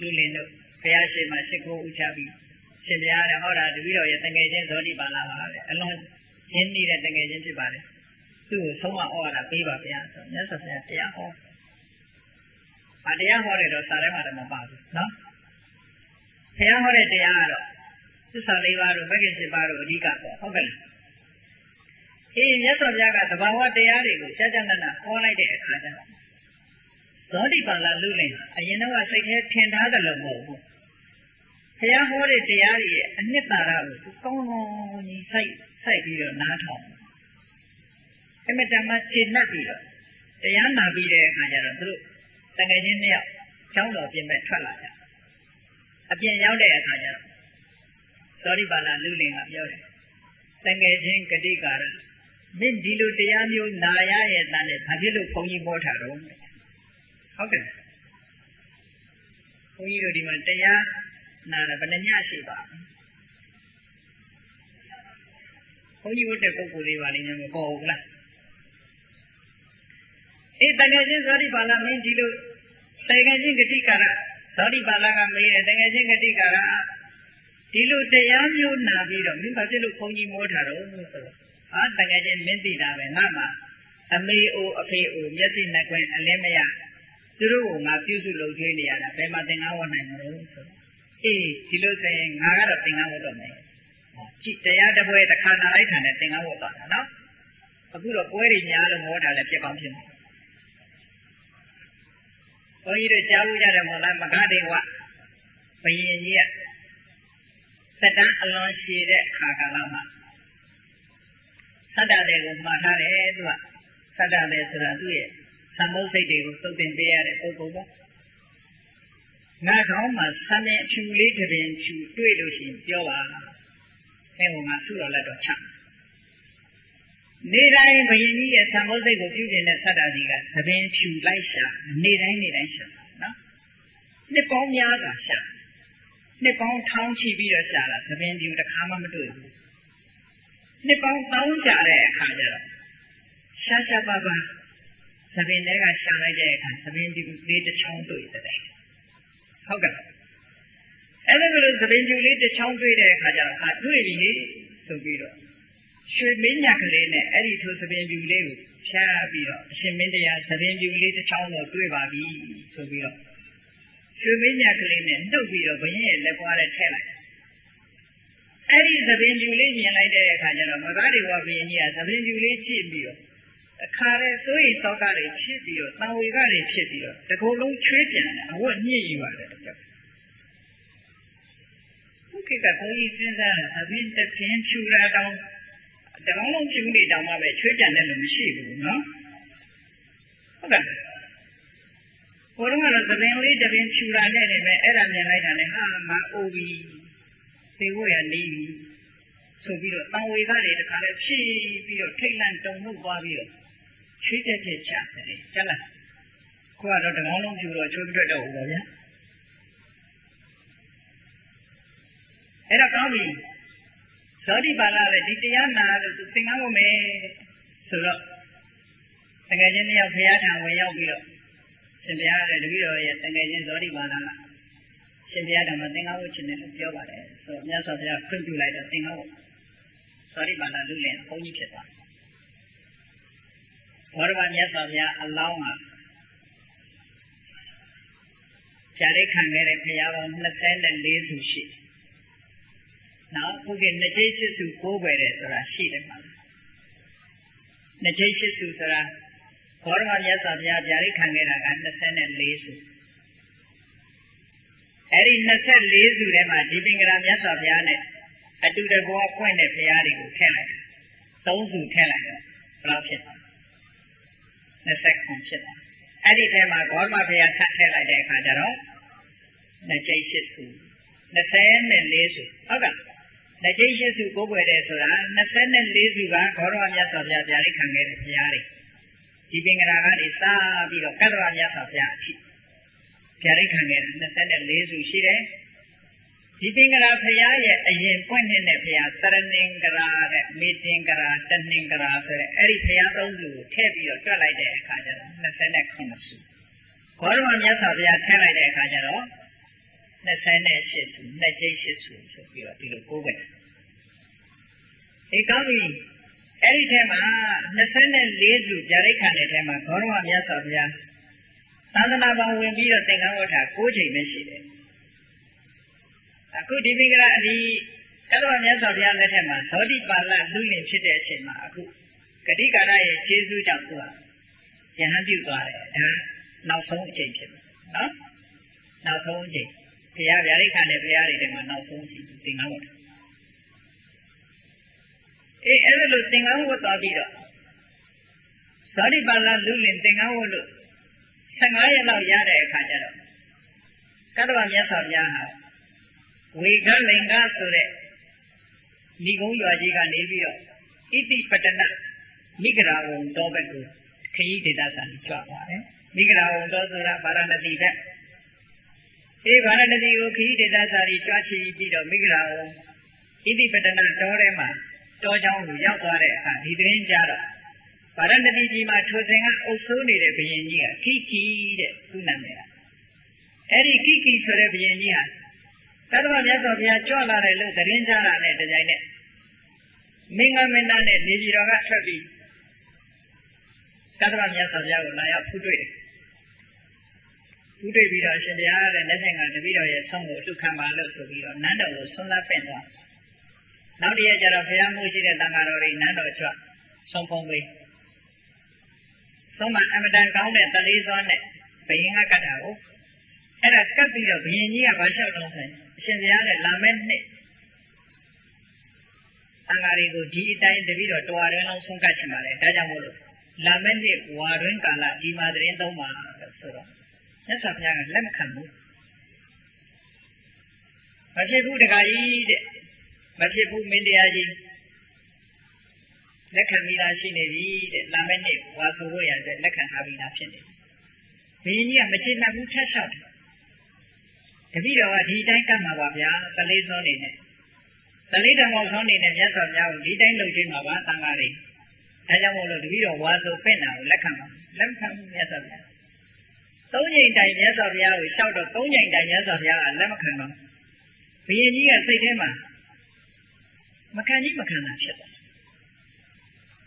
လူလင်တို့ဘုရားရှိခိုးရှိခိုးဥချပြီးရှင်ဘုရားတဲ့ဟောတာတပည့်တော်ရဲ့တငယ်ချင်းဇောတိပါဠပါတဲ့အလွန်ရင်းနှီးတဲ့တငယ်ချင်းဖြစ်ပါတယ် သူ့ကိုဆုံးမဩဝါဒပေးပါဗျာဆိုမြတ်စွာဘုရားတရားဟောအတရားဟောတယ်တော့စာထဲမှာတော့မပါဘူးနော်ဘုရားဟောတဲ့တရားကတော့သစ္စာလေးပါးတို့မဂ္ဂင်7ပါးတို့အဓိကပေါ့ဟုတ်ကဲ့လားအေးမြတ်စွာဘုရားကသဘာဝတရားတွေကိုကြာကြာနာနာဟောလိုက်တဲ့အခါကျတော့ဇောတိပါဠလူလင်အရင်တော့စိတ်ထဲထင်ထားတယ်လို့မဟုတ်ဘူးဘုရားဟောတဲ့တရားတွေရဲ့အနှစ်သာရကိုကောင်းကောင်းကြီးစိုက်စိုက်ပြီးတော့နားထောင် အမတမရှင်းနှက်ပြီးတော့တရားနာပြီးတဲ့အခါကျတော့သူတို့တကယ်ချင်းနှစ်ယောက်ကျောင်းတော်ပြင်မဲ့ထွက်လာကြအပြင်ရောက်တဲ့အခါကျတော့ဇောတိပါဠလူလင်ကပြောတယ်တကယ်ချင်းဂတိကာရမင်းဒီလိုတရားမျိုးနာရရဲ့တန်နဲ့ဘာဖြစ်လို့ဘုန်းကြီးမောထားတော့ဟုတ်ကဲ့ဘုန်းကြီးတို့ဒီမှာတရားနာတယ်ဘယ်နှညရှိပါဘုန်းကြီးဝတ်တဲ့ပုဂ္ဂိုလ်လေးပါလိမ့်မယ်မပေါ်ဘူးလား အေးတကယ်ချင်းဇောတိပါဠမင်းဒီလိုတကယ်ချင်းဂတိကာရဇောတိပါဠကမေးတယ်တကယ်ချင်းဂတိကာရဒီလိုတရားမျိုးနာပြီးတော့မင်းဘာဖြစ်လို့ဘုန်းကြီးမောထားတော့ဆိုတော့ဟာတကယ်ချင်းမင်းသိတာပဲငါမှအမေအိုအဖေအိုမျက်စိနှကွင်းအလင်းမရသူတို့ကငါပြုစုလုပ်ကျွေးနေရတာဘယ်မှာသင်္ကန်းဝတ်နိုင်မလို့ဆိုအေးဒီလိုဆိုရင်ငါကတော့သင်္ကန်းဝတ်တော့မယ်ကြည်တရားတပွဲတစ်ခါနာလိုက်တာနဲ့သင်္ကန်းဝတ်သွားတာနော်အခုတော့ပွဲတွေများလို့မောတာလည်းပြက်ကောင်းဖြစ်နေ ဘုန်းကြီးတို့ကြားဘူးကြတယ်မို့လားမကားဒေဝဘယင်ကြီးကစတန်းအလွန်ရှည်တဲ့အခါကာလမှာသတ္တတဲ့ကိုမှားထားတယ်သူကသတ္တတဲ့ဆိုတာသူ့ရဲ့သမုတ်စိတ်တွေကိုသုတ်တင်ပေးရတဲ့ပုဂ္ဂိုလ်ပေါ့ငါကောင်းမှာဆန်းတဲ့အဖြူလေးတစ်ပင်ဖြူတွေ့လို့ရှိရင်ပြောပါအဲဟိုမှာဆုတော်လက်တော်ချ နေတိုင်းဘယင်ကြီးရဲ့သမုတ်စိတ်ကိုပြုကျင်တဲ့သတ္တကြီးကသပင်ဖြူလိုက်ရှာနေတိုင်းနေတိုင်းရှာနော်နှစ်ပေါင်းများစွာရှာနှစ်ပေါင်းထောင်းချီပြီးတော့ရှာတာသပင်ဖြူတစ်ခါမှမတွေ့ဘူးနှစ်ပေါင်းတောင်းကြတဲ့အခါကျတော့ရှာရှာပါပါသပင်တွေကရှာလိုက်တဲ့အခါသပင်ဒီလေးတစ်ချောင်းတွေ့တဲ့ဟုတ်ကဲ့အဲ့ဒါကလေးသပင်ကျူလေးတစ်ချောင်းတွေ့တဲ့အခါကျတော့ဟာတွေ့ပြီလေဆိုပြီးတော့ ရွှေမင်းညက်ကလေးနဲ့အဲ့ဒီထိုသပင်ကျူလေးကိုဖြားပြီးတော့အရှင်မင်းတရားသပင်ကျူလေးတစ်ချောင်းတော့တွေ့ပါပြီဆိုပြီးတော့ရွှေမင်းညက်ကလေးနဲ့နှုတ်ပြီးတော့ဘရင်ရဲ့လက်ပွားနဲ့ထည့်လိုက်အဲ့ဒီသပင်ကျူလေးမြင်လိုက်တဲ့အခါကျတော့မကားတွေဝဘရင်ကြီးကသပင်ကျူလေးကြည့်ပြီးတော့အခါရဲစိုးရိမ်တော့ကတွေဖြစ်ပြီးတော့တန်ဝေကတွေဖြစ်ပြီးတော့တကုံလုံးချွေးပြန်တယ်အဝတ်ညှိယူရတယ်ဘုကိကဘုန်းကြီးစဉ်းစားတာအပြင်တပင်းဖြူလာတော့ တကောင်းလုံးဖြူနေတောင်မှပဲချွေးပြန်တယ်လို့မရှိဘူးနော်ဟုတ်ကဲ့ဘုရားကတော့တပင်းလေးတပင်းဖြူလာနေတယ်ပဲအဲ့ဒါမြင်လိုက်တာနဲ့ဟာငါအိုပြီသေဖို့ရနေပြီဆိုပြီးတော့တန်ဝေကတွေတခါလဲဖြည့်ပြီးတော့ထိတ်လန့်တုန်လှုပ်သွားပြီးတော့ချွေးတက်ချက်ချတယ်ကျန်လားခုကတော့တကောင်းလုံးဖြူတော့ချွေးပြတ်တော့ဘူးပါဗျာအဲ့တော့ကောင်းပြီ ဇောတိပါဠိလည်းဒီတရားနာလို့သူသင်္ကန်းဝင်မယ်ဆိုတော့တကယ်ချင်းတယောက်ဘုရားထံဝင်ရောက်ပြီးတော့ရှင်ဘုရားရဲ့တပည့်တော်ရဲ့တကယ်ချင်းဇောတိပါဠိကရှင်ဘုရားတော်မှာသင်္ကန်းဝတ်ခြင်းတယ်လို့ပြောပါတယ်ဆိုတော့မြတ်စွာဘုရားခွင့်ပြုလိုက်တော့သင်္ကန်းဝတ်ဇောတိပါဠိလူလင်ဘုန်းကြီးဖြစ်သွားဘောရမမြတ်စွာဘုရားအလောင်းကဖြာရိခံခဲ့တဲ့ဘုရားပေါင်း24ဆူရှိတယ် နော်ဘုရားနှစ်ကျိရှိစုကိုးကွယ်တယ်ဆိုတာရှိတယ်မှာနှစ်ကျိရှိစုဆိုတာဘောရမမြတ်စွာဘုရားဗျာဒိခံခဲ့တာက24စုအဲ့ဒီ24စုထဲမှာဒီပင်ကရာမြတ်စွာဘုရားနဲ့အတူတကွဖွင့်တဲ့ဘုရားတွေကိုထည့်လိုက်တယ်သုံးစုထည့်လိုက်တယ်ဘယ်လောက်ဖြစ်လဲ20ခုဖြစ်တယ်အဲ့ဒီထဲမှာဂေါရမဘုရားထပ်ထည့်လိုက်တဲ့အခါကျတော့နှစ်ကျိရှိစု24စုဟုတ်ကဲ့ လက်ကျိရှိစုကိုးကွယ်တယ်ဆိုတာ24စုကဂေါရဝမြတ်စွာဘုရားဗျာဒိခံခဲ့တဲ့ဘုရားတွေဒီပင်ကရာကနေစပြီးတော့ကတ္တဝမြတ်စွာဘုရားအထိဗျာဒိခံခဲ့တဲ့24စုရှိတယ်ဒီပင်ကရာဘုရားရဲ့အရင်ပွင့်နေတဲ့ဘုရားတရဏင်္ဂရာတဲ့မေတင်္ဂရာတနှင်္ဂရာဆိုတဲ့အဲ့ဒီဘုရားသုံးစုကိုထည့်ပြီးတော့တွက်လိုက်တဲ့အခါကျတော့29စုဂေါရဝမြတ်စွာဘုရားထည့်လိုက်တဲ့အခါကျတော့ 28စုနှစ်ကျိတ်8စုဆိုပြီးတော့ဒီလိုကိုးပဲဒီကောင်းပြီအဲ့ဒီထဲမှာ24စုဗျာဒိတ်ခံတဲ့ထဲမှာဂေါရဝမြတ်စွာဘုရားသာသနာ့ဘောင်ဝင်ပြီးတော့သင်္ကန်းဝတ်တာ9ချိန်ပဲရှိတယ်အခုဒီမိဂရအဒီကတ္တဝမြတ်စွာဘုရားလက်ထက်မှာဇောတိပါဠလူလင်ဖြစ်တဲ့အချိန်မှာအခုဂတိကာရရဲ့ခြေဆုကြောင့်သူကယဟန်ပြုသွားတယ်ဒါနောက်ဆုံးအချိန်ဖြစ်မယ်နော်နောက်ဆုံးအချိန် ဘုရားဗျာဒိတ်ခံတဲ့ဘုရားတွေထဲမှာနောက်ဆုံးအချိန်သင်္ကန်းဝတ်အေးအဲ့လိုသင်္ကန်းဝတ်သွားပြီးတော့ဇောတိပါဠလူလင်သင်္ကန်းဝတ်လို့15ရက်လောက်ရတဲ့အခါကျတော့ကတ္တဝမြတ်စွာဘုရားဟာဝေကလိန်ကဆိုတဲ့ဏိကုံးရွာကြီးကနေပြီးတော့ဣတိပတနမိဂရာဝံတောဘက်ကိုခရီးဒေသစာကြွသွားတယ်မိဂရာဝံတောဆိုတာဗာရာဏသီဘက် ဒီဗာရဏသီကိုခရီးဒေသစာရီကြွားချီပြီးတော့မိဂလာဝဣတိပတနာတော်ထဲမှာတောချောင်းကိုရောက်သွားတဲ့အခါဒီသတင်းကြတော့ဗာရဏသီကြီးမှာထိုစဉ်ကအုပ်စိုးနေတဲ့ဘုရင်ကြီးကခိကိတဲ့သူ့နာမည်ကအဲ့ဒီခိကိဆိုတဲ့ဘုရင်ကြီးဟာသတ္တဝမြတ်စွာဘုရားကြွလာတယ်လို့သတင်းကြတာနဲ့တကြိုင်နဲ့မင်းကမင်းသားနဲ့နေပြည်တော်ကထွက်ပြီးသတ္တဝမြတ်စွာဘုရားကိုလာရောက်ဖူးတွေ့တယ် ဖူးတွေ့ပြီးတော့အရှင်ဘုရားတဲ့လက်ဆင့်ကတပည့်တော်ရဲ့ဆုံးကိုအတုခံပါလို့ဆိုပြီးတော့နန်းတော်ကိုဆွမ်းသားပင့်သွားနောက်တရက်ကျတော့ဘုရားမှုရှိတဲ့တန်ဃာတော်တွေနန်းတော်ကြွဆုံးဖုံးပေးဆုံးမအမတန်ကောင်းတဲ့တလေးစောနဲ့ဘယင်ကကတ်တာကိုအဲ့ဒါကတ်ပြီးတော့ဘယင်ကြီးကဘာလျှောက်တော့ဆိုရင်အရှင်ဘုရားနဲ့လာမဲ့နှစ်တန်ဃာတွေကိုဒီအတိုင်းတပြီးတော့တွာတွင်အောင်ဆုံးကတ်ချင်ပါလေဒါကြောင့်မို့လို့လာမဲ့နှစ်ဝါတွင်ကာလဒီမှာတရင်သုံးပါဆိုတော့ မြတ်စွာဘုရားကလက်မခံဘူးမဖြစ်ဘူးတခါကြီးတဲ့မဖြစ်ဘူးမင်းတရားကြီးလက်ခံပြီးသားရှိနေပြီတဲ့လာမယ့်နေ့ဝါဆိုလို့ရတဲ့လက်ခံထားပြီးသားဖြစ်နေဘုရင်ကြီးကမကျေနပ်ဘူးထက်လျှောက်တယ်တပည့်တော်ကဒီတိုင်းကတ်မှာပါဗျာတလေးစောနေနဲ့တလေးတော်မောက်ဆောင်နေနဲ့မြတ်စွာဘုရားကိုဒီတိုင်းလုပ်ခြင်းမှာပါတန်ဃာတွေဒါကြောင့်မို့လို့တပည့်တော်ဝါဆိုပင့်တာကိုလက်ခံပါလက်ခံမြတ်စွာဘုရား သုံးချိန်တိုင်မြတ်စွာဘုရားကိုလျှောက်တော့သုံးချိန်တိုင်မြတ်စွာဘုရားကလက်မခံတော့ဘုရင်ကြီးကစိတ်ထဲမှာမခံကြီးမခံတာဖြစ်တယ်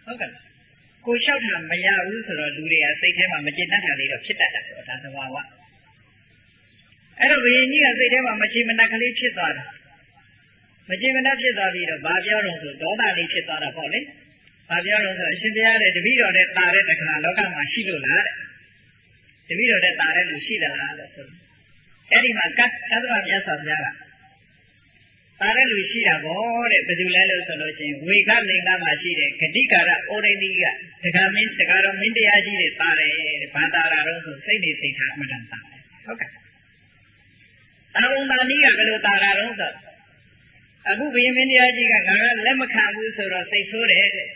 ဟုတ်ကဲ့ကိုလျှောက်တာမရဘူးဆိုတော့လူတွေကစိတ်ထဲမှာမကျေနပ်တာလေးတော့ဖြစ်တတ်တာပေါ့ဒါသဘာဝအဲ့တော့ဘုရင်ကြီးကစိတ်ထဲမှာမချေမနက်ကလေးဖြစ်သွားတယ်မချေမနက်ဖြစ်သွားပြီးတော့ဘာပြောတော့ဆိုဒေါသလေးဖြစ်သွားတာပေါ့လေဘာပြောတော့ဆိုအရှင်ဘုရားတဲ့တပည့်တော်တဲ့တာတဲ့တခါလောကမှာရှိလို့လားတဲ့ တပည့်တော်တဲ့တာတဲ့လူရှိသလားလို့ဆိုအဲ့ဒီမှာကတ်သဗ္ဗမြတ်စွာဘုရားကပါတဲ့လူရှိတာဗောတဲ့ဘယ်သူလဲလို့ဆိုလို့ရှိရင်ဝေကလိင်္ဂမှာရှိတဲ့ဂတိကာရဩရိတိကဒကာမင်းဒကာတော်မင်းတရားကြီးတွေပါတယ်တဲ့ဘာသာရာတော့ဆိုစိတ်နေစိတ်ထားအမှန်တန်တာဟုတ်ကဲ့အာဘုံတာနီးကဘယ်လိုတာရာတော့ဆိုအခုဘုရင်မင်းတရားကြီးကငါကလက်မခံဘူးဆိုတော့စိတ်ဆိုးတယ်တဲ့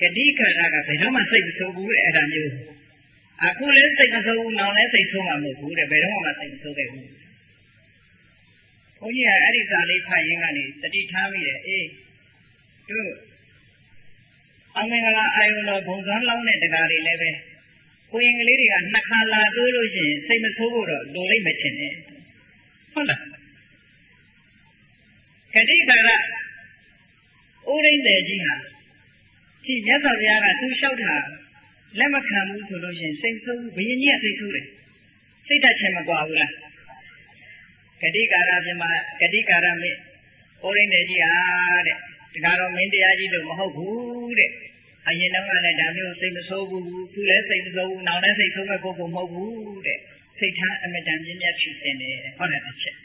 ဂတိကာရကဘယ်တော့မှစိတ်မဆိုးဘူးတဲ့အဲ့ဒါမျိုး အခုလည်းစိတ်မဆိုးဘူးနောက်လည်းစိတ်ဆိုးမှာမဟုတ်ဘူးတဲ့ဘယ်တော့မှစိတ်မဆိုးခဲ့ဘူးဘုန်းကြီးကအဲ့ဒီစာလေးဖတ်ရင်းကနေတတိထားမိတယ်အေးတို့အမင်္ဂလာအာယုံတော်ဘုံသွမ်းလောင်းတဲ့တရားတွေလည်းပဲကိုရင်ကလေးတွေကနှစ်ခါလာတိုးလို့ရှိရင်စိတ်မဆိုးဖို့တော့လိုလိမ့်မယ်ထင်တယ်ဟုတ်လားခတိကာရဥရိမ့်တယ်ကြီးဟာကြည့်မြတ်စွာဘုရားကသူလျှောက်တာ လက်မခံဘူးဆိုလို့ရှိရင်စိတ်ဆိုးဘုရင်ကြီးကစိတ်ဆိုးတယ်စိတ်ဓာတ်ချင်မကွာဘူးလားဂတိကာရပြမဂတိကာရမေဩရင်းတဲ့ကြီးဟာတဲ့ဒီကတော့မင်းတရားကြီးလို့မဟုတ်ဘူးတဲ့အရင်တော့ကလည်းဒါမျိုးစိတ်မဆိုးဘူးခုလည်းစိတ်မဆိုးဘူးနောက်လည်းစိတ်ဆိုးမဲ့ပုဂ္ဂိုလ်မဟုတ်ဘူးတဲ့စိတ်ထားအမတန်ပြင်းပြဖြူစင်တယ်ဟုတ်တယ်တစ်ချက်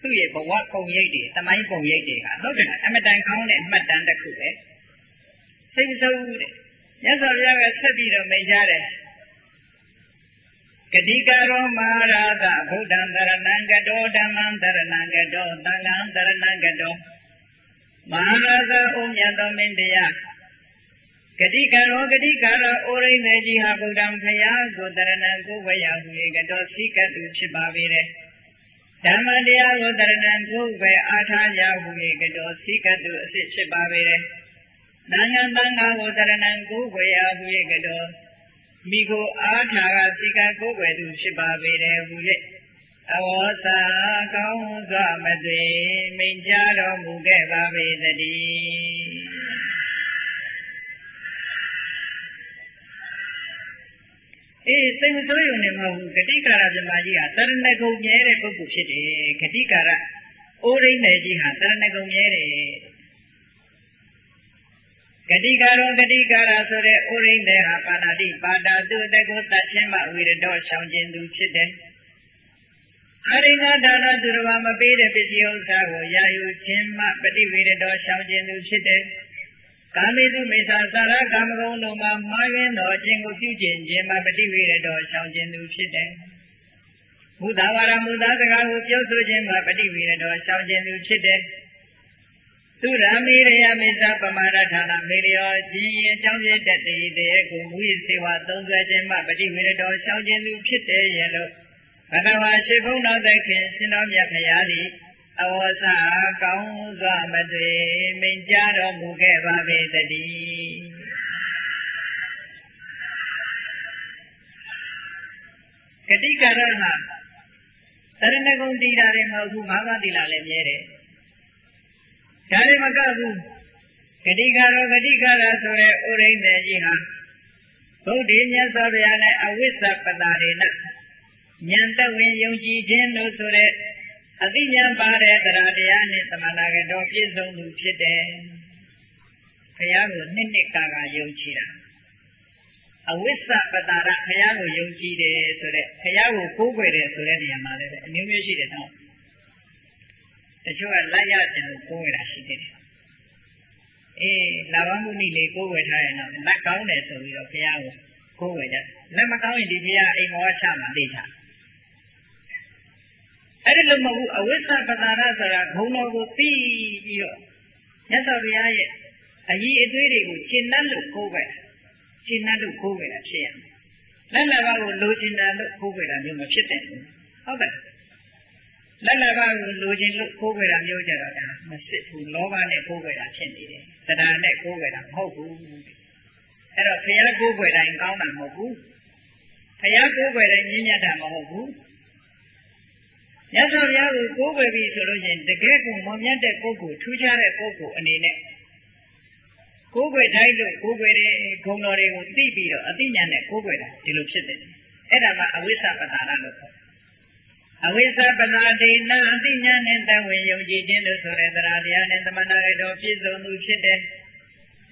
သူ့ရဲ့ဘဝပုံရိပ်တွေတမိုင်းပုံရိပ်တွေဟာဟုတ်တယ်အမတန်ကောင်းတဲ့အမှတ်တမ်းတစ်ခုပဲစိတ်မဆိုးဘူးတဲ့ မြတ်စွာဘုရားကဆက်ပြီးတော့မိန့်ကြားတယ်ကတိကရောမဟာရာသဗုဒ္ဓံတရဏံကတောဓမ္မံတရဏံကတောသံဃံတရဏံကတောမဟာရာသဥမြတ်သောမင်းတရားဂတိကရောဂတိကာရဩရိမေကြီးဟာဗုဒ္ဓံဖယားကိုတရဏံကိုဝေယဟုေကတောစိကတုဖြစ်ပါပေတယ်ဓမ္မတရားကိုတရဏံကိုပဲအားထားကြဟုေကတောစိကတုအစစ်ဖြစ်ပါပေတယ် သံဃာသံဃာကိုတရဏံကိုဝေယဟုေကတောမိကိုအားထားကစိကကိုယ်ွယ်သူဖြစ်ပါပေတယ်ဟူ၍အဝေါစာကောင်းစွာမသွေမိန်ကြတော်မူခဲ့ပါပေတည်းအေးစိတ်မဆိုးရုံနဲ့မဟုတ်ဘူးဂတိကာရပြမကြီးဟာတရဏဂုံမြဲတဲ့ပုဂ္ဂိုလ်ဖြစ်တယ်ဂတိကာရအိုးရိမ့်နယ်ကြီးဟာတရဏဂုံမြဲတယ် ဂတိကာရောဂတိကာရဆိုတဲ့ဥရိနေဟာပါဏာတိပါတာသူတကုတချင်းမဝိရတော်ရှောင်ကျင်သူဖြစ်တယ်။အရိဏဒါနသူတော်ဘာမပေးတဲ့ပစ္စည်းဥစ္စာကိုယာယူခြင်းမှပฏิဝိရတော်ရှောင်ကျင်သူဖြစ်တယ်။ကာမိတုမိစ္ဆာသာရကာမဂုဏ်တို့မှာမှားယွင်းသောအခြင်းကိုပြုကျင့်ခြင်းမှပฏิဝိရတော်ရှောင်ကျင်သူဖြစ်တယ်။မူသာဝါရမူသာစကားကိုပြောဆိုခြင်းမှပฏิဝိရတော်ရှောင်ကျင်သူဖြစ်တယ်။ သူရမေရယမိစ္ဆပမာဒဌာနမေလျောခြင်းရင်အကြောင်းပြတတ်တည်တဲ့ကိုမူရစေဝသုံးဆွဲခြင်းမှပฏิဝေရတော်ရှောင်ခြင်းသူဖြစ်တယ်ရဲ့လို့ဘဂဝါရှိဘုန်းတော်သခင်ရှင်တော်မြတ်ဖရာသည်အဝေါစာကောင်းစွာမသွေမိန်ကြတော်မူခဲ့ပါပေတည်းကတိကရဟတရဏဂုံတိတာတွေမဟုတ်ဘူးငါးပါးတိလာလည်းမြဲတယ် ဒါလည်းမကဘူးဂတိကာရောဂတိကာရဆိုတဲ့ဥရိန္ဒေကြီးဟာဗုဒ္ဓမြတ်စွာဘုရားနဲ့အဝိစ္စပတာရေနဉာဏ်တဝင်ယုံကြည်ခြင်းလို့ဆိုတဲ့အသိဉာဏ်ပါတဲ့တရားတရားနဲ့သမဏဂတော်ပြည့်စုံသူဖြစ်တယ်။ဘုရားကိုနှစ်နှစ်ကာကာယုံကြည်တာအဝိစ္စပတာရဘုရားကိုယုံကြည်တယ်ဆိုတဲ့ဘုရားကိုကိုးကွယ်တယ်ဆိုတဲ့နေရာမှာလည်းအမျိုးမျိုးရှိတယ်နော်။ တချို့ကလက်ရခြင်းလို့ကိုးဝယ်တာရှိသေးတယ်အေးလာဘမှုနိလေးကိုးဝယ်ထားရင်တော့လက်ကောင်းတယ်ဆိုပြီးတော့ဘုရားကိုကိုးဝယ်ကြလက်မကောင်းရင်ဒီဘုရားအိမ်မောချမှာသိတာအဲ့ဒီလိုမဟုတ်ဘူးအဝိသပတာရဆိုတာဂုံတော်ကိုသိပြီးတော့မြတ်စွာဘုရားရဲ့အကြီးအသေးတွေကိုရှင်းတတ်လို့ကိုးဝယ်ရှင်းတတ်လို့ကိုးဝယ်တာဖြစ်ရမယ်လက်လက်ပါကိုလိုချင်တယ်လို့ကိုးဝယ်တာမျိုးမဖြစ်တဲ့ဟုတ်ကဲ့ လက်လက်ပါကိုလိုချင်လို့ကိုးကွယ်တာမျိုးကြတော့ဒါမစစ်ဘူးလောဘနဲ့ကိုးကွယ်တာဖြစ်နေတယ်တရားနဲ့ကိုးကွယ်တာမဟုတ်ဘူးအဲ့တော့ဘုရားကိုးကွယ်တိုင်းကောင်းတာမဟုတ်ဘူးဘုရားကိုးကွယ်တိုင်းမြင့်မြတ်တာမဟုတ်ဘူးမြတ်စွာဘုရားကိုကိုးကွယ်ပြီဆိုလို့ချင်းတကယ်ကိုမောင်မြတ်တဲ့ပုဂ္ဂိုလ်ထူးခြားတဲ့ပုဂ္ဂိုလ်အနေနဲ့ကိုးကွယ်တိုင်းလို့ကိုးကွယ်တဲ့ဂုဏ်တော်တွေကိုသိပြီးတော့အသိဉာဏ်နဲ့ကိုးကွယ်တာဒီလိုဖြစ်တယ်အဲ့ဒါကအဝိဇ္ဇပတာရလို့ခေါ် အဝိဇ္ဇပတာဒိနာအသိဉာဏ်နဲ့တဝင်ယုံကြည်ခြင်းလို့ဆိုတဲ့တရားတရားနဲ့သမဏရတော်ပြည့်စုံသူဖြစ်တယ်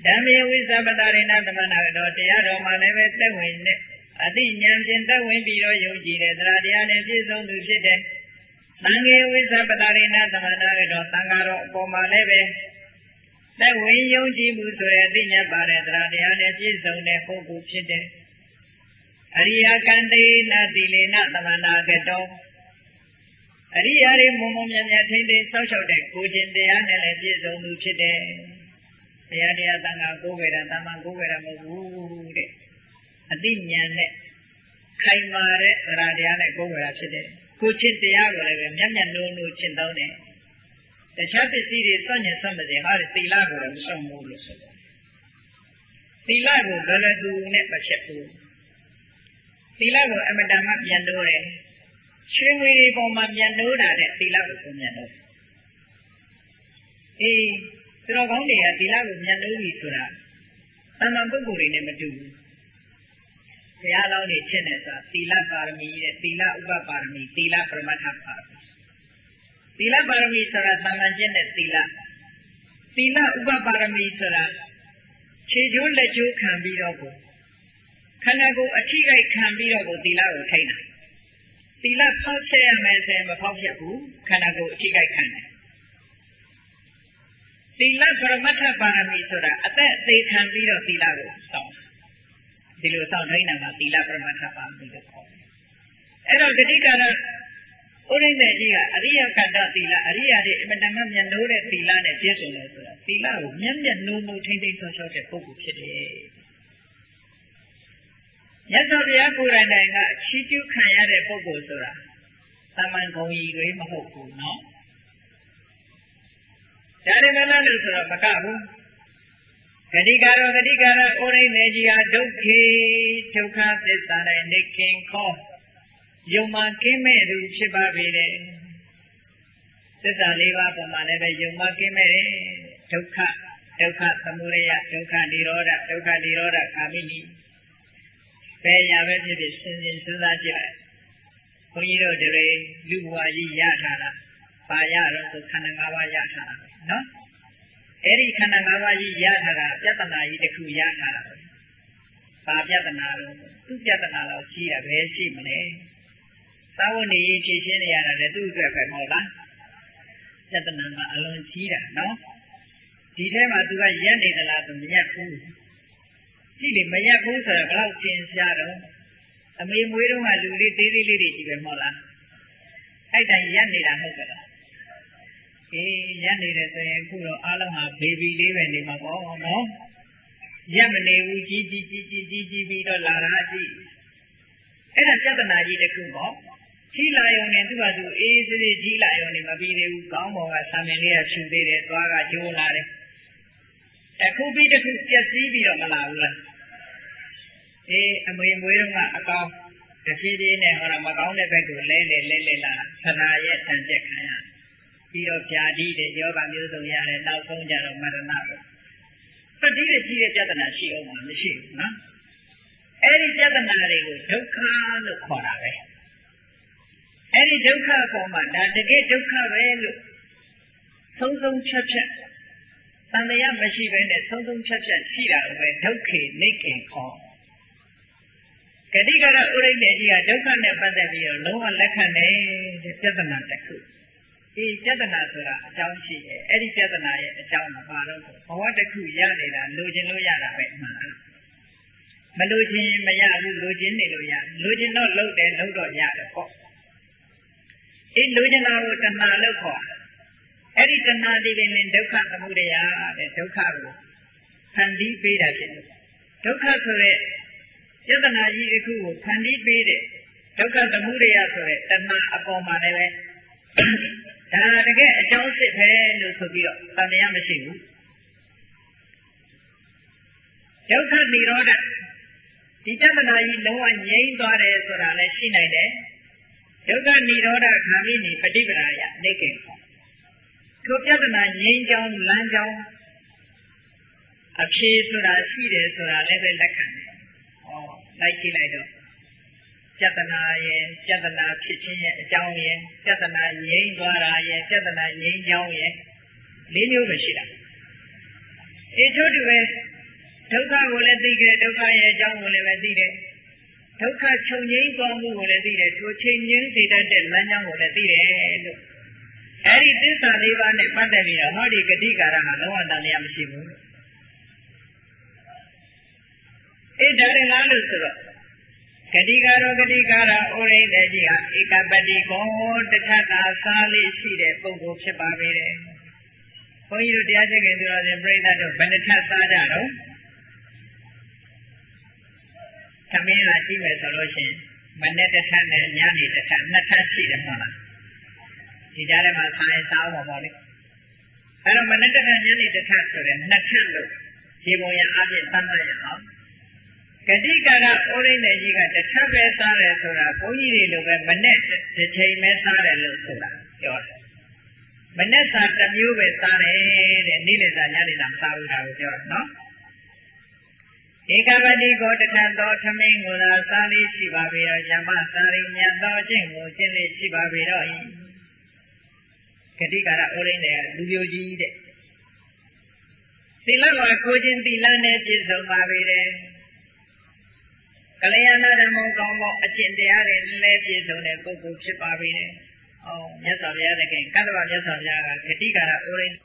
ဓမ္မေဝိဇ္ဇပတာဒိနာသမဏရတော်တရားတော်မှာလည်းပဲတဝင်နဲ့အသိဉာဏ်ဖြင့်တဝင်ပြီးတော့ယုံကြည်တဲ့တရားတရားနဲ့ပြည့်စုံသူဖြစ်တယ်သံဃေဝိဇ္ဇပတာရိနာသမဏရတော်သံဃာတော်အပေါ်မှာလည်းပဲသက်ဝင်ယုံကြည်မှုဆိုတဲ့အသိဉာဏ်ပါတဲ့တရားတရားနဲ့ပြည့်စုံတဲ့ပုဂ္ဂိုလ်ဖြစ်တယ်အရိယကံတေနသီလေနသမဏကတော အရိယာတွေမုံမုံမြတ်မြတ်ထိမ့်သိမ်းဆောက်ရှောက်တဲ့ကိုခြင်းတရားနဲ့လည်းပြည့်စုံမှုဖြစ်တယ်။တရားတရားသံဃာကိုးဝေတာတမန်ကိုးဝေတာမဟုတ်ဘူးတဲ့အသိဉာဏ်နဲ့ခိုင်မာတဲ့သရတရားနဲ့ကိုးဝေတာဖြစ်တယ်။ကိုခြင်းတရားကိုလည်းမျက်မျက်နှိုးနှိုးရှင်းသုံးတယ်။တခြားပစ္စည်းတွေစွန့်ညင်စွန့်မစင်ဟာသီလကိုလည်းမစွန့်ဘူးလို့ဆိုတယ်။သီလကိုလွယ်လွယ်ကူနဲ့မဖြစ်ဘူး။သီလကိုအမတန်မှပြန်လို့တယ်။ ရွှေငွေတွေပေါ်မှာမြန်နိုးတာတဲ့သီလကိုမြန်နိုးအေးသူတော်ကောင်းတွေကသီလကိုမြန်နိုးပြီဆိုတာတဏ္ဍပုဂ္ဂိုလ်တွေနဲ့မတူဘူးဘုရားလောင်းနေရှင်းတယ်ဆိုတာသီလပါရမီတဲ့သီလဥပပါရမီသီလပရမတ္ထပါရမီသီလပါရမီဆိုတာသမ္မာကျင့်တဲ့သီလသီလဥပပါရမီဆိုတာခြေကျိုးလက်ကျိုးခံပြီးတော့ကိုခန္ဓာကိုယ်အထိကိခံပြီးတော့ကိုသီလကိုထိန်းတာသီ လဖောက်ချက်ရမယ်ဆိုရင်မဖောက်ချက်ဘူးခန္ဓာကိုယ်အထိကိခံတယ်သီလပရမတ္ထပါရမီဆိုတာအသက်အသေးခံပြီးတော့သီလကိုစောင့်ဒီလိုစောင့်ထိန်းတာကသီလပရမတ္ထပါရမီလို့ခေါ်တယ်အဲ့တော့ဂတိကာရဥရိမေကြီးကအရိယကတ္တသီလအရိယာတွေအမတမမြတ်လို့တဲ့သီလနဲ့ပြည့်စုံလို့ဆိုတာသီလကိုမျက်မျက်နှိုးနှိုးထိမ့်သိမ်းဆောက်ရှောက်တဲ့ပုဂ္ဂိုလ်ဖြစ်တယ် မြတ်စွာဘုရားကိုယ်တိုင်တိုင်ကချီးကျူးခံရတဲ့ပုဂ္ဂိုလ်ဆိုတာသမန်ဂုံကြီးတွေမဟုတ်ဘူးနော်ဒါရမဏလို့ဆိုတော့မကဘူးဂတိကာရောဂတိကာရဩရိနေကြီးဟာဒုက္ခေဒုက္ခသစ္စာနဲ့နေခင်ခေါ်ယုံမှကင်းမဲ့သူဖြစ်ပါပေတယ်သစ္စာလေးပါးပေါ်မှာလည်းပဲယုံမှကင်းမဲ့တယ်ဒုက္ခဒုက္ခသမုဒယဒုက္ခនិရောဓဒုက္ခនិရောဓကာမိနိ ဘယ်ညာပဲဖြစ်ဖြစ်စဉ်းစဉ်စဉ်းစားကြည့်လိုက်ဘုန်းကြီးတို့တွေလူဘဝကြီးရထားတာပါရတော့ဆိုခန္ဓာ၅ပါးရထားတာနော်အဲ့ဒီခန္ဓာ၅ပါးကြီးရထားတာပြဿနာကြီးတစ်ခုရထားတာပါပြဿနာလို့သူပြဿနာတော့ကြီးတာပဲရှိမလဲသာဝနေရေးဖြည့်ရှင်းနေရတာလေသူ့အတွက်ပဲမဟုတ်လားပြဿနာကအလွန်ကြီးတာနော်ဒီထဲမှာသူကရက်နေသလားဆိုမရက်ဘူး ကြည့်လေမရက်ဘူးဆိုတော့ဘလောက်ကျင်ရှားတော့အမေမွေးတော့ကလူလေးသေးသေးလေးတွေကြီးပဲမဟုတ်လားအဲ့တိုင်ရက်နေတာဟုတ်ကြလားအေးရက်နေတယ်ဆိုရင်အခုတော့အားလုံးဟာဘေဘီလေးပဲနေမှာပေါ့နော်ရက်မနေဘူးကြီးကြီးကြီးကြီးကြီးကြီးပြီးတော့လာတာကြည့်အဲ့ဒါပြဿနာကြီးတစ်ခုပေါ့ကြီးလာရုံနဲ့သူ့ဘာသူအေးစေးစေးကြီးလာရုံနဲ့မပြီးသေးဘူးကောင်းပေါ်ကဆာမင်လေးကဖြူသေးတယ်သွားကကျိုးလာတယ်တစ်ခုပြီးတစ်ခုပြက်စီးပြီးတော့မလာဘူးလား အေးအမွေမွေးတော့ကအကောင်တဖြည်းဖြည်းနဲ့ဟောတော့မကောင်းတဲ့ဘက်ကိုလဲလဲလဲလဲလာခန္ဓာရဲ့တန်ကျက်ခံရပြီးတော့ဖြာတိတဲ့ယောဂမျိုးစုံရတယ်နောက်ဆုံးကြတော့မရဏပဲပတိတဲ့ကြီးတဲ့ပြဿနာရှိအောင်မရှိဘူးနော်အဲ့ဒီပြဿနာတွေကိုဒုက္ခလို့ခေါ်တာပဲအဲ့ဒီဒုက္ခပေါ်မှာဒါတကယ်ဒုက္ခပဲလို့ဆုံးဆုံးဖြတ်ဖြတ်တန်တရားမရှိဘဲနဲ့ဆုံးဆုံးဖြတ်ဖြတ်ရှိတာပဲဒုက္ခေနေကင်ခေါ် ဂတိကရဥရိတ်နေကြီးကဒုက္ခနဲ့ပတ်သက်ပြီးတော့လုံးဝလက်ခံတယ်တဲ့ပြဿနာတစ်ခုဒီပြဿနာဆိုတာအကြောင်းရှိတယ်အဲ့ဒီပြဿနာရဲ့အကြောင်းကဘာလို့ဘဝတစ်ခုရနေတာလိုချင်လို့ရတာပဲမှန်လားမလိုချင်မရဘူးလိုချင်နေလို့ရလိုချင်တော့လုပ်တယ်လုပ်တော့ရတယ်ပေါ့အေးလိုချင်တာကိုတဏှာလို့ခေါ်အဲ့ဒီတဏှာဒီပင်ဒုက္ခသမုဒယတဲ့ဒုက္ခကိုဖန်တီးပေးတာဖြစ်တယ်ဒုက္ခဆိုတဲ့ ယတနာကြီးတစ်ခုကိုဖန်တီးပေးတဲ့ဒုက္ခသမုဒယဆိုတဲ့တဏှာအပေါ်မှာလည်းပဲဒါတကယ်အကြောင်းစစ်ပဲလို့ဆိုပြီးတော့တန်တရားမရှိဘူးဒုက္ခនិရောဓဒီတဏှာကြီးလုံးဝငြိမ်းသွားတယ်ဆိုတာလည်းရှိနိုင်တယ်ဒ ဒုက္ခនិရောဓခာမိနိပฏิပဒါယနေကေထိုပြဿနာငြိမ်းချောင်းလမ်းချောင်းအဖြေဆိုတာရှိတယ်ဆိုတာလည်းပဲလက်ခံတယ်။ဩ လိုက်ကြည့်လိုက်တော့ပြဿနာရဲ့ပြဿနာဖြစ်ခြင်းရဲ့အကြောင်းရဲ့ပြဿနာငြိမ်းသွားတာရဲ့ပြဿနာငြိမ်းချောင်းရဲ့လေးမျိုးပဲရှိတာ။အေထို့တူပဲဒုက္ခကိုလည်းသိကြတယ်ဒုက္ခရဲ့အကြောင်းကိုလည်းပဲသိတယ်ဒုက္ခချုပ်ငြိမ်းသွားမှုကိုလည်းသိတယ်ထိုချိန်ငြိမ်းစေတတ်တဲ့လမ်းကြောင်းကိုလည်းသိတယ်လို့အဲဒီသစ္စာလေးပါးနဲ့ပတ်သက်ပြီးတော့ဟောဒီဂတိကာရဟာလုံးဝတန်လျာမရှိဘူး အဲဒါရငါလို့ဆိုတော့ဂတိကာရောဂတိကာရဩရိတကြီးဟာဧကပတိကောတထတာစားလေးရှိတဲ့ပုဂ္ဂိုလ်ဖြစ်ပါပေတယ်ဘုန်းကြီးတို့တရားရှိခင်သူတော်ရှင်ပြိဿတို့ဘယ်နှထစားကြတော့သမင်းလာကြည့်မယ်ဆိုလို့ရှိရင်မနေ့တစ်ထပ်နဲ့ညနေတစ်ထပ်နှစ်ထပ်ရှိတယ်မဟုတ်လားဒီကြားထဲမှာဆိုင်စားအောင်ပါလေအဲ့တော့မနေ့တစ်ထပ်ညနေတစ်ထပ်ဆိုရင်နှစ်ထပ်လို့ခြေပုံရအပြင်သတ်မှတ်ရအောင် ဂတိကာရဩရိနေကြီးကတစ်ထပ်ပဲစားတယ်ဆိုတာဘုန်းကြီးတွေလိုပဲမနေ့တစ်ချိန်ပဲစားတယ်လို့ဆိုတာပြောတယ်မနေ့စာတစ်မျိုးပဲစားတယ်တဲ့နေ့လည်စာညနေစာမစားဘူးတာကိုပြောတယ်နော်ဧကပတိကိုတထသောထမင်းကိုသာစားလေးရှိပါပေတော့ယမစားရိမြတ်သောခြင်းကိုကျင့်လေးရှိပါပေတော့ဤဂတိကာရဩရင်းတဲ့လူမျိုးကြီးတဲ့သီလကကိုချင်းသီလနဲ့ပြည့်စုံပါပေတယ် ကလျာဏဓမ္မကောင်းသောအကျင့်တရားတွေလည်းပြည့်စုံတဲ့ပုဂ္ဂိုလ်ဖြစ်ပါပေတယ်။အော်မြတ်စွာဘုရားသခင်ကတ္တဗမြတ်စွာဘုရားကဂတိကာရဩရင်း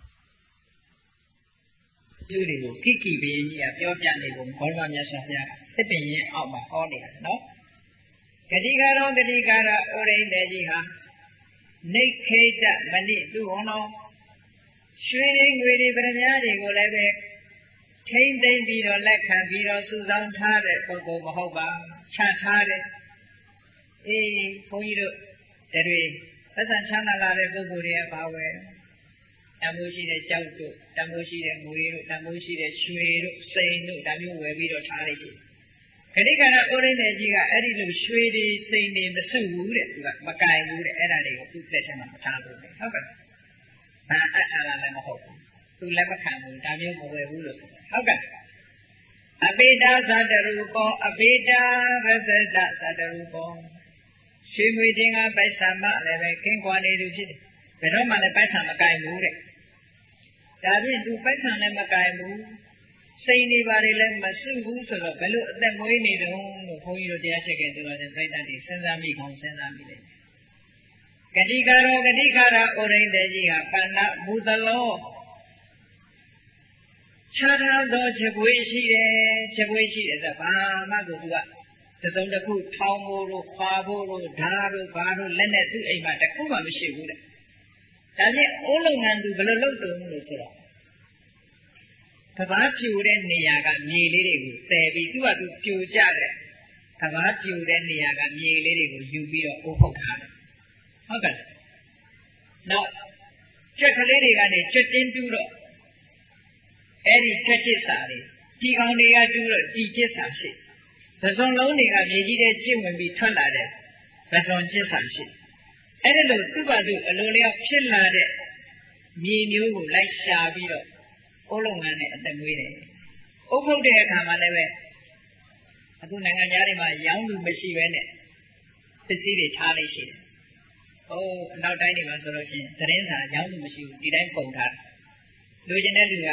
ကျိုးတွေကိုခိခိဘင်းကြီးကပြောပြနေပုံဘောဓမြတ်စွာဘုရားသစ်ပင်ရဲ့အောက်မှာဟောနေတာနော်ဂတိကာရောဂတိကာရဩရိန်တေကြီးဟာနေခိတမဏိသူ့ဟောတော်ရွှေတွေငွေတွေဗရမ ्या တွေကိုလည်းပဲ ထိမ့်သိမ့်ပြီးတော့လက်ခံပြီးတော့စုဆောင်းထားတဲ့ပုဂ္ဂိုလ်မဟုတ်ပါချထားတဲ့အေးဘုန်းကြီးတို့တွေသက်ဆံချမ်းသာလာတဲ့ပုဂ္ဂိုလ်တွေကပါဝယ်တန်ဖိုးရှိတဲ့ကြောက်တို့တန်ဖိုးရှိတဲ့ငွေတို့တန်ဖိုးရှိတဲ့ရွှေတို့စိန်တို့ဒါမျိုးဝယ်ပြီးတော့ထားလိုက်ရှိခဏခဏအိုရင်းတဲ့ကြီးကအဲ့ဒီလိုရွှေတွေစိန်တွေမစုဘူးတဲ့သူကမကင်ဘူးတဲ့အဲ့ဒါတွေကိုသူ့လက်ထဲမှာမထားဘူးတဲ့ဟုတ်ကဲ့ဘာအပ်ထားတာလည်းမဟုတ်ဘူး သူလည်းမခံဘူးဒါမျိုးမဝယ်ဘူးလို့ဆိုတယ်ဟုတ်ကဲ့အပိတာသတ္တရူပောအပိတာရသတ္တသတ္တရူပောရွှေငွေတင်ကပိုက်ဆံမလည်းပဲကင်းကွာနေသူဖြစ်တယ်ဘယ်တော့မှလည်းပိုက်ဆံမကင်ဘူးတဲ့ဒါဖြင့်သူပိုက်ဆံလည်းမကင်ဘူးစိတ်နေပါလေလည်းမစုဘူးဆိုတော့ဘယ်လိုအသက်မွေးနေတုံးလို့ဘုန်းကြီးတို့တရားချက်ခင်သူတော်ရှင်ပြိတ္တတွေစဉ်းစားမိကောင်းစဉ်းစားမိတယ်ဂတိကာရောဂတိကာရဩရိန်တေကြီးဟာပဏ္ဏမူသလော ခြားထားသောချက်ပွေးရှိတယ်ချက်ပွေးရှိတယ်ဆိုဘာမှကိုသူကတစုံတစ်ခုထောင်းဖို့တို့ခွာဖို့တို့ဓာတ်တို့ဘာတို့လက်နဲ့သူ့အိမ်မှာတစ်ခုမှမရှိဘူးတဲ့ဒါဖြင့်အိုးလုပ်ငန်းသူဘယ်လိုလုပ်တုံးလို့ဆိုတော့ကဘာပြိုတဲ့နေရာကမြေလေးတွေကိုတည်ပြီးသူ့ဟာသူပြိုကြတဲ့ကဘာပြိုတဲ့နေရာကမြေလေးတွေကိုယူပြီးတော့အိုးဖုတ်ထားတယ်ဟုတ်ကဲ့နောက်ကြက်ကလေးတွေကနေကြွတင်းတူးတော့ အဲ့ဒီကြွက်ချစ်စာတွေဒီကောင်တွေကတူးတော့ဒီချစ်စာရှိပဇွန်လုံးတွေကမြေကြီးထဲကျင့်ဝင်ပြီးထွက်လာတဲ့ပဇွန်ချစ်စာရှိအဲ့ဒီလိုသူ့ဘာသူအလိုလျောက်ဖြစ်လာတဲ့မြေမျိုးကိုလိုက်ရှာပြီးတော့အိုးလုံးငန်းနဲ့အသက်မွေးတယ်။အုပ်ဖုတ်တဲ့အခါမှာလည်းပဲအခုနိုင်ငံသားတွေမှာရောင်းလူမရှိပဲနဲ့ပစ္စည်းတွေထားလိုက်ရှိတယ်။ဟိုအနောက်တိုင်းတွေမှာဆိုလို့ရှိရင်သတင်းစာရောင်းလူမရှိဘူးဒီတိုင်းပုံထားတယ်။လူကျင်တဲ့လူက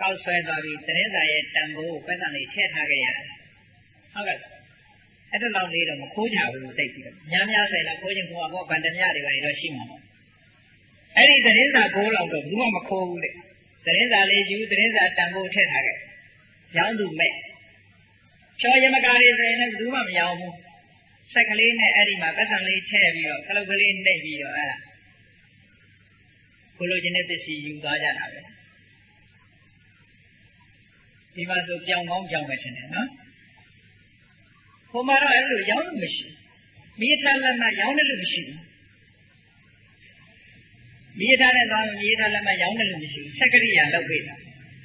ကောက်ဆွဲသွားပြီးသတင်းစာရဲ့တန်ဖိုးကိုပတ်စံလေးထည့်ထားခဲ့ရတယ်။ဟုတ်ကဲ့။အဲ့ဒါလောက်လေးတော့မခိုးကြဘူးတိတ်ပြီးတော့များများဆိုင်တော့ခိုးခြင်းခိုးမှာပေါ့ဗန္ဓမြတွေပါတော့ရှိမှာပေါ့။အဲ့ဒီသတင်းစာဘိုးလောက်တော့ဘူးမှမခိုးဘူးတဲ့။သတင်းစာလေးယူသတင်းစာတန်ဖိုးထည့်ထားခဲ့ရောင်းသူမဲ့ချောရမကာတွေဆိုရင်လည်းဘူးမှမရောင်းဘူးဆက်ကလေးနဲ့အဲ့ဒီမှာပတ်စံလေးထည့်ပြီးတော့ခလုတ်ကလေးနှိပ်ပြီးတော့အဲ့ဒါကိုလိုချင်တဲ့ပစ္စည်းယူသွားကြတာပဲ ဒီမှာဆိုပြောင်းကောင်းပြောင်းမယ်ထင်တယ်နော်ဟိုမှာတော့အဲ့လိုရောင်းလို့မရှိမိထားလက်မှရောင်းတယ်လို့မရှိဘူးမြေထားတဲ့သွားမြေထားလက်မှရောင်းတယ်လို့မရှိဘူးစက်ကရိယာလုပ်ပေးတာ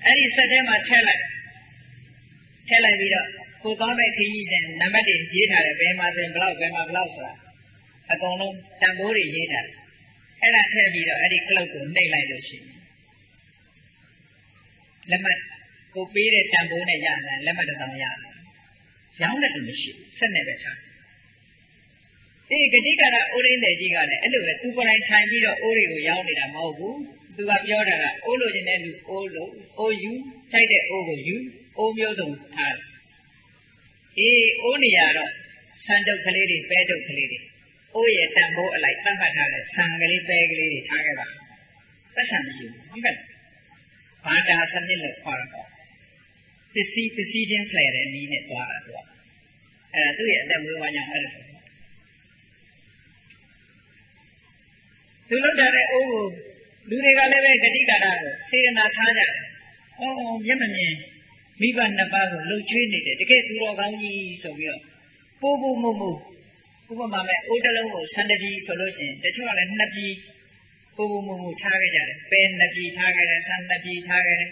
အဲ့ဒီစက်ထဲမှာထည့်လိုက်ထည့်လိုက်ပြီးတော့ကိုသွားမဲ့ခင်းကြီးတဲ့နံပါတ်တွေရေးထားတယ်ဘယ်မှာဆိုရင်ဘလောက်ဘယ်မှာဘလောက်ဆိုတာအကုန်လုံးတန်ဖိုးတွေရေးထားတယ်အဲ့ဒါထည့်ပြီးတော့အဲ့ဒီကလုတ်ကိုနှိပ်လိုက်လို့ရှိရင်လက်မှတ် ကိုပေးတဲ့တန်ဖိုးနဲ့ရတယ်လက်မှတ်တစ်စောင်ရတယ်ရောင်းတဲ့လူမရှိဘူးဆက်နေပဲထားဒီဂတိကာရအိုးရင်းတဲ့ကြီးကလည်းအဲ့လိုပဲသူကိုယ်တိုင်ထိုင်ပြီးတော့အိုးတွေကိုရောင်းနေတာမဟုတ်ဘူးသူကပြောတာကအိုးလိုချင်တဲ့လူအိုးလို့အိုးယူထိုက်တဲ့အိုးကိုယူအိုးမျိုးစုံထားတယ်အေးအိုးနေရတော့ဆန်တုပ်ကလေးတွေပဲတုပ်ကလေးတွေအိုးရဲ့တန်ဖိုးအလိုက်သတ်မှတ်ထားတဲ့ဆန်ကလေးပဲကလေးတွေထားခဲ့ပါသက်ဆံမရှိဘူးဟုတ်ကဲ့ဘာတာစနစ်လို့ခေါ်တာ ပေါ့ပစ္စည်းပစ္စည်းချင်းဖလှယ်တဲ့နည်းနဲ့သွားတာသူကအဲ့ဒါသူ့ရဲ့အသက်မွေးဝမ်းကြောင်းအဲ့လိုသူလောက်တဲ့အိုးကိုလူတွေကလည်းပဲဂတိကာရကိုစေရနာထားကြတယ်။အော်မျက်မမြင်မိဘနှစ်ပါးကိုလှုပ်ချွေးနေတယ်တကယ်သူတော်ကောင်းကြီးဆိုပြီးတော့ပိုးပိုးမှုမှုဥပမာမဲ့အိုးတစ်လုံးကိုဆန်တပြီဆိုလို့ရှိရင်တချို့ကလည်းနှစ်ပြီပိုးပိုးမှုမှုထားခဲ့ကြတယ်။ပဲနှစ်ပြီထားခဲ့တယ်ဆန်နှစ်ပြီထားခဲ့တယ်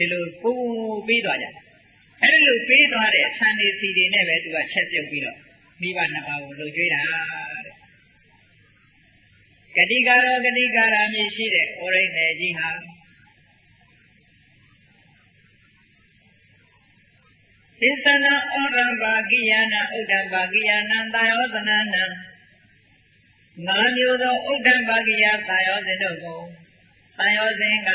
ဒီလိုပိုးပိုးမှုပြီးသွားကြတယ်။အဲဒီလိုပြီးသွားတဲ့ဆန်နေစီတွေနဲ့ပဲသူကချက်ပြုတ်ပြီးတော့မိဘနှစ်ပါးကိုလှုပ်ချွေးတာတဲ့ဂတိကာရောဂတိကာရာမြည်ရှိတဲ့ဩရိနေကြီးဟာဣသနာဩရဘာကိယနာဥဒ္ဒဘာကိယနာသာယောသနာနာငါးမျိုးသောဥဒ္ဒဘာကိယသာယောစဉ်တို့ကိုသာယောစဉ်က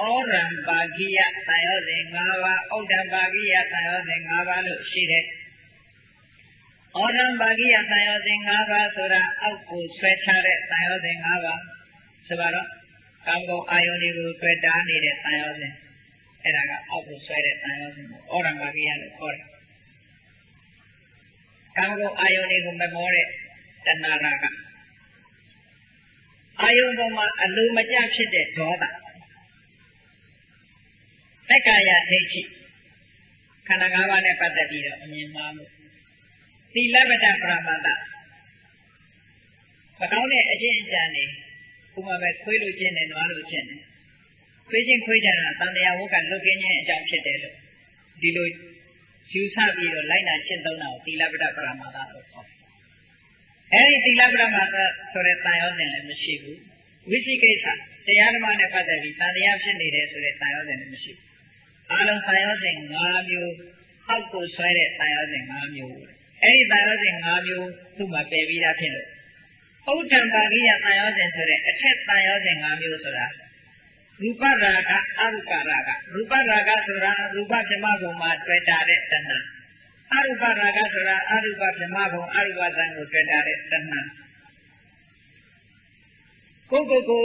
ဩရံဘာကိယသာယောစဉ်၅ပါးဥဒ္ဒဘာကိယသာယောစဉ်၅ပါးလို့ရှိတဲ့ဩရံပါကိယသံယောဇဉ်၅ပါးဆိုတာအောက်ကိုဆွဲချတဲ့သံယောဇဉ်၅ပါးဆိုပါတော့ကာမဂုဏ်အာယုန်တွေကိုတွေ့တာနေတဲ့သံယောဇဉ်အဲ့ဒါကအောက်ကိုဆွဲတဲ့သံယောဇဉ်ကိုဩရံပါကိယလို့ခေါ်တယ်ကာမဂုဏ်အာယုန်တွေကိုမမောတဲ့တဏှာရာကအာယုန်ပေါ်မှာအလိုမကျဖြစ်တဲ့ဒေါသ သက္ကာယဒိဋ္ဌိခန္ဓာ၅ပါးနဲ့ပတ်သက်ပြီးတော့အမြင်မှားမှုသီလဗဒပရမတ္တမကောင်းတဲ့အကျင့်အကြံတွေဥပမာပဲခွေးလို့ကျင့်တယ်နွားလို့ကျင့်တယ်ခွေးချင်းခွေးကြတာတန်တရားဝုကလုတ်ကင်းခြင်းအကြောင်းဖြစ်တယ်လို့ဒီလိုယူဆပြီးတော့လိုက်နာကျင့်သုံးတာကိုသီလဗဒပရမတ္တလို့ခေါ်တယ်အဲဒီသီလဗဒပရမတ္တဆိုတဲ့တန်ရောစဉ်လည်းမရှိဘူးဝိသိကိစ္စတရားဓမ္မနဲ့ပတ်သက်ပြီးတန်တရားဖြစ်နေတယ်ဆိုတဲ့တန်ရောစဉ်လည်းမရှိဘူး အလုံးတန်ရောစဉ်၅မျိုးအောက်ကိုဆွဲတဲ့တန်ရောစဉ်၅မျိုးအဲ့ဒီတန်ရောစဉ်၅မျိုးသူ့မှာပယ်ပြီးသားဖြစ်လို့ဥဒ္ဒံပါကိယတန်ရောစဉ်ဆိုတဲ့အထက်တန်ရောစဉ်၅မျိုးဆိုတာရူပရာကအရုပရာကရူပရာကဆိုတာရူပပြမဘုံမှာတွေ့တာတဲ့တဏှာအရုပရာကဆိုတာအရုပပြမဘုံအရုပဇံကိုတွေ့တာတဲ့တဏှာကိုကိုကို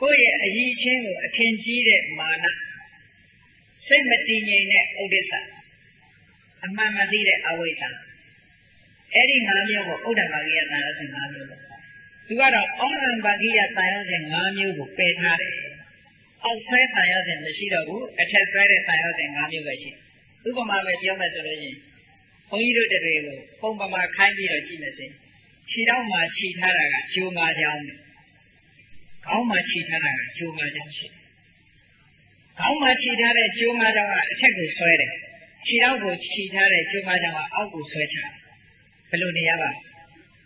ကိုယ့်ရဲ့အကြီးချင်းကိုအထင်ကြီးတဲ့မာန စိတ်မတည်ငြိမ်တဲ့ဥဒိစ္စအမှန်မသိတဲ့အဝိဇ္ဇာအဲ့ဒီ၅မျိုးကိုဥဒ္ဒဘာဂိယတန်ရောစဉ်၅မျိုးလို့ခေါ်သူကတော့ဩရံဘာဂိယတန်ရောစဉ်၅မျိုးကိုပယ်ထားတယ်အောက်ဆွဲတန်ရောစဉ်မရှိတော့ဘူးအထက်ဆွဲတဲ့တန်ရောစဉ်၅မျိုးပဲရှိဥပမာပဲပြောမယ်ဆိုလို့ရှိရင်ဘုန်းကြီးတို့တွေကိုပုံပမာခိုင်းပြီးတော့ကြည့်မယ်ဆိုရင်ခြေထောက်မှာခြိထားတာကဂျိုငါကြောင်းတယ်ခေါင်းမှာခြိထားတာကဂျိုငါကြောင်းရှိတယ် ခေါင်းမှာခြိထားတဲ့ဂျိုငါကြောင်းကအထက်ကိုဆွဲတယ်ခြေထောက်ကိုခြိထားတဲ့ဂျိုငါကြောင်းကအောက်ကိုဆွဲချတယ်ဘယ်လိုနေရပါ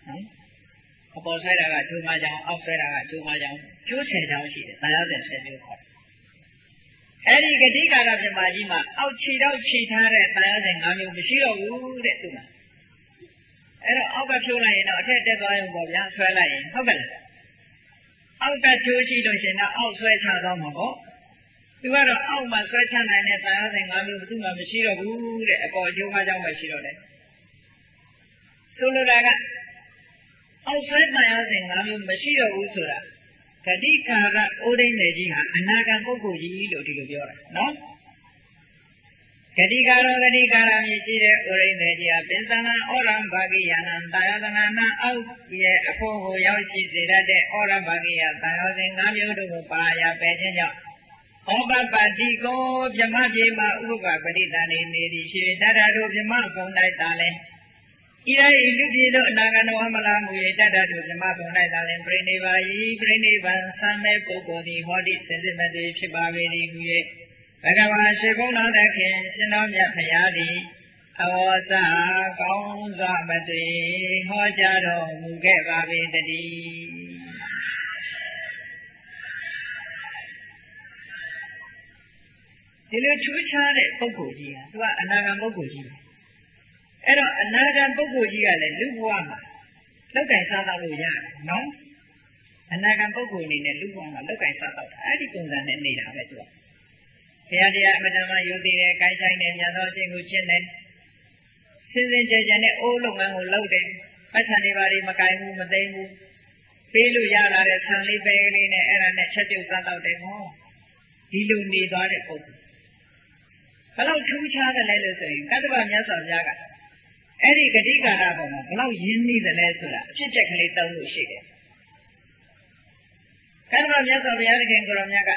နော်အပေါ်ဆွဲတာကကျိုးမကြောင်အောက်ဆွဲတာကကျိုးမကြောင်ကျိုးဆယ်ကြောင်ရှိတယ်။တရားဆယ်ဆယ်မျိုးခေါ်တယ်။အဲဒီဂတိကာရပြမကြီးမှာအောက်ခြေတော့ခြေထားတဲ့တရားဆယ်၅မျိုးမရှိတော့ဘူးတဲ့သူက။အဲ့တော့အောက်ကဖြိုးလိုက်ရင်တော့အထက်တက်သွားရင်ပေါ့ဗျာဆွဲလိုက်ရင်ဟုတ်ကဲ့လား။အောက်ကကျိုးရှိလို့ရှင်တော့အောက်ဆွဲချသွားမှာပေါ့။ သူကတော့အောက်မှာဆွဲချနိုင်တဲ့တရားဆယ်၅မျိုးဘယ်သူမှမရှိတော့ဘူးတဲ့အပေါ်ကျိုးမကြောင်ပဲရှိတော့တယ်။ဆိုလိုတာကအောက်ဆွဲတန်ရောစဉ်၅မျိုးမရှိတော့ဘူးဆိုတာဂတိကာကအိုးဒိနေကြီးဟာအနာဂတ်ပုဂ္ဂိုလ်ကြီးလို့ဒီလိုပြောတာနော်ဂတိကာရောဂတိကာရမြည်ရှိတဲ့ဥရိနေကြီးဟာပင်စနာဩရံဘာဂိယနံတာယသနာနာအောက်ရဲ့အဖို့ကိုရောက်ရှိစေတတ်တဲ့ဩရဘာဂိယတာယောစဉ်၅မျိုးတို့ကိုပါရပယ်ခြင်းကြောင့် ဩပပတိကိုမြမပြေမှာဥပပတိတန်နေနေသည်ဖြစ်တတ္တတို့မြမကုံတိုက်တာလဲဣရဤလူပြည်တို့အနာဂတ်ဝမလာမူ၏တတ္တတို့မြမဘုံ၌သာလင်ပြိနေပါ၏ပြိနေပါဆံမဲ့ပုဂ္ဂိုလ်သည်ဟောတိစင်စစ်မသွေဖြစ်ပါပေသည်ဟူ၍ဘဂဝါရှိဘုံတော်သခင်ရှင်တော်မြတ်ဖရာသည်အဝေါစာကောင်းစွာမသွေဟောကြားတော်မူခဲ့ပါပေတည်း ဒီလိုထူးခြားတဲ့ပုဂ္ဂိုလ်ကြီးဟာသူကအနာဂံပုဂ္ဂိုလ်ကြီးပဲအဲ့တော့အနာဂံပုဂ္ဂိုလ်ကြီးကလည်းလူဘဝမှာလောက်ကင်စားတော့လို့ရတယ်နော်အနာဂံပုဂ္ဂိုလ်အနေနဲ့လူဘဝမှာလောက်ကင်စားတော့တာအဲ့ဒီပုံစံနဲ့နေတာပဲသူကဘုရားတရားအမတ္တမယုံသိတယ်၊ကိုင်းဆိုင်တယ်၊ညာတော်ခြင်းကိုကျင့်တယ်စင်စင်ကြဲကြဲနဲ့အိုးလုပ်ငန်းကိုလုပ်တယ်ပတ်ချံတွေပါတွေမကင်ဘူးမသိဘူးပေးလို့ရလာတဲ့ဆံလေးပဲလေးနဲ့အဲ့ဒါနဲ့ချက်ပြုတ်စားတော့တယ်ဟောဒီလိုနေသွားတဲ့ပုဂ္ဂိုလ် ဘလောက်ထူးခြားတယ်လဲလို့ဆိုရင်ကတ္တဗမြတ်စွာဘုရားကအဲ့ဒီဂတိကာရပေါ်မှာဘလောက်ရင်းနှီးတယ်လဲဆိုတာအဖြစ်အပျက်ကလေးသုံးလို့ရှိတယ်ကတ္တဗမြတ်စွာဘုရားသခင်ကိုရောမြတ်က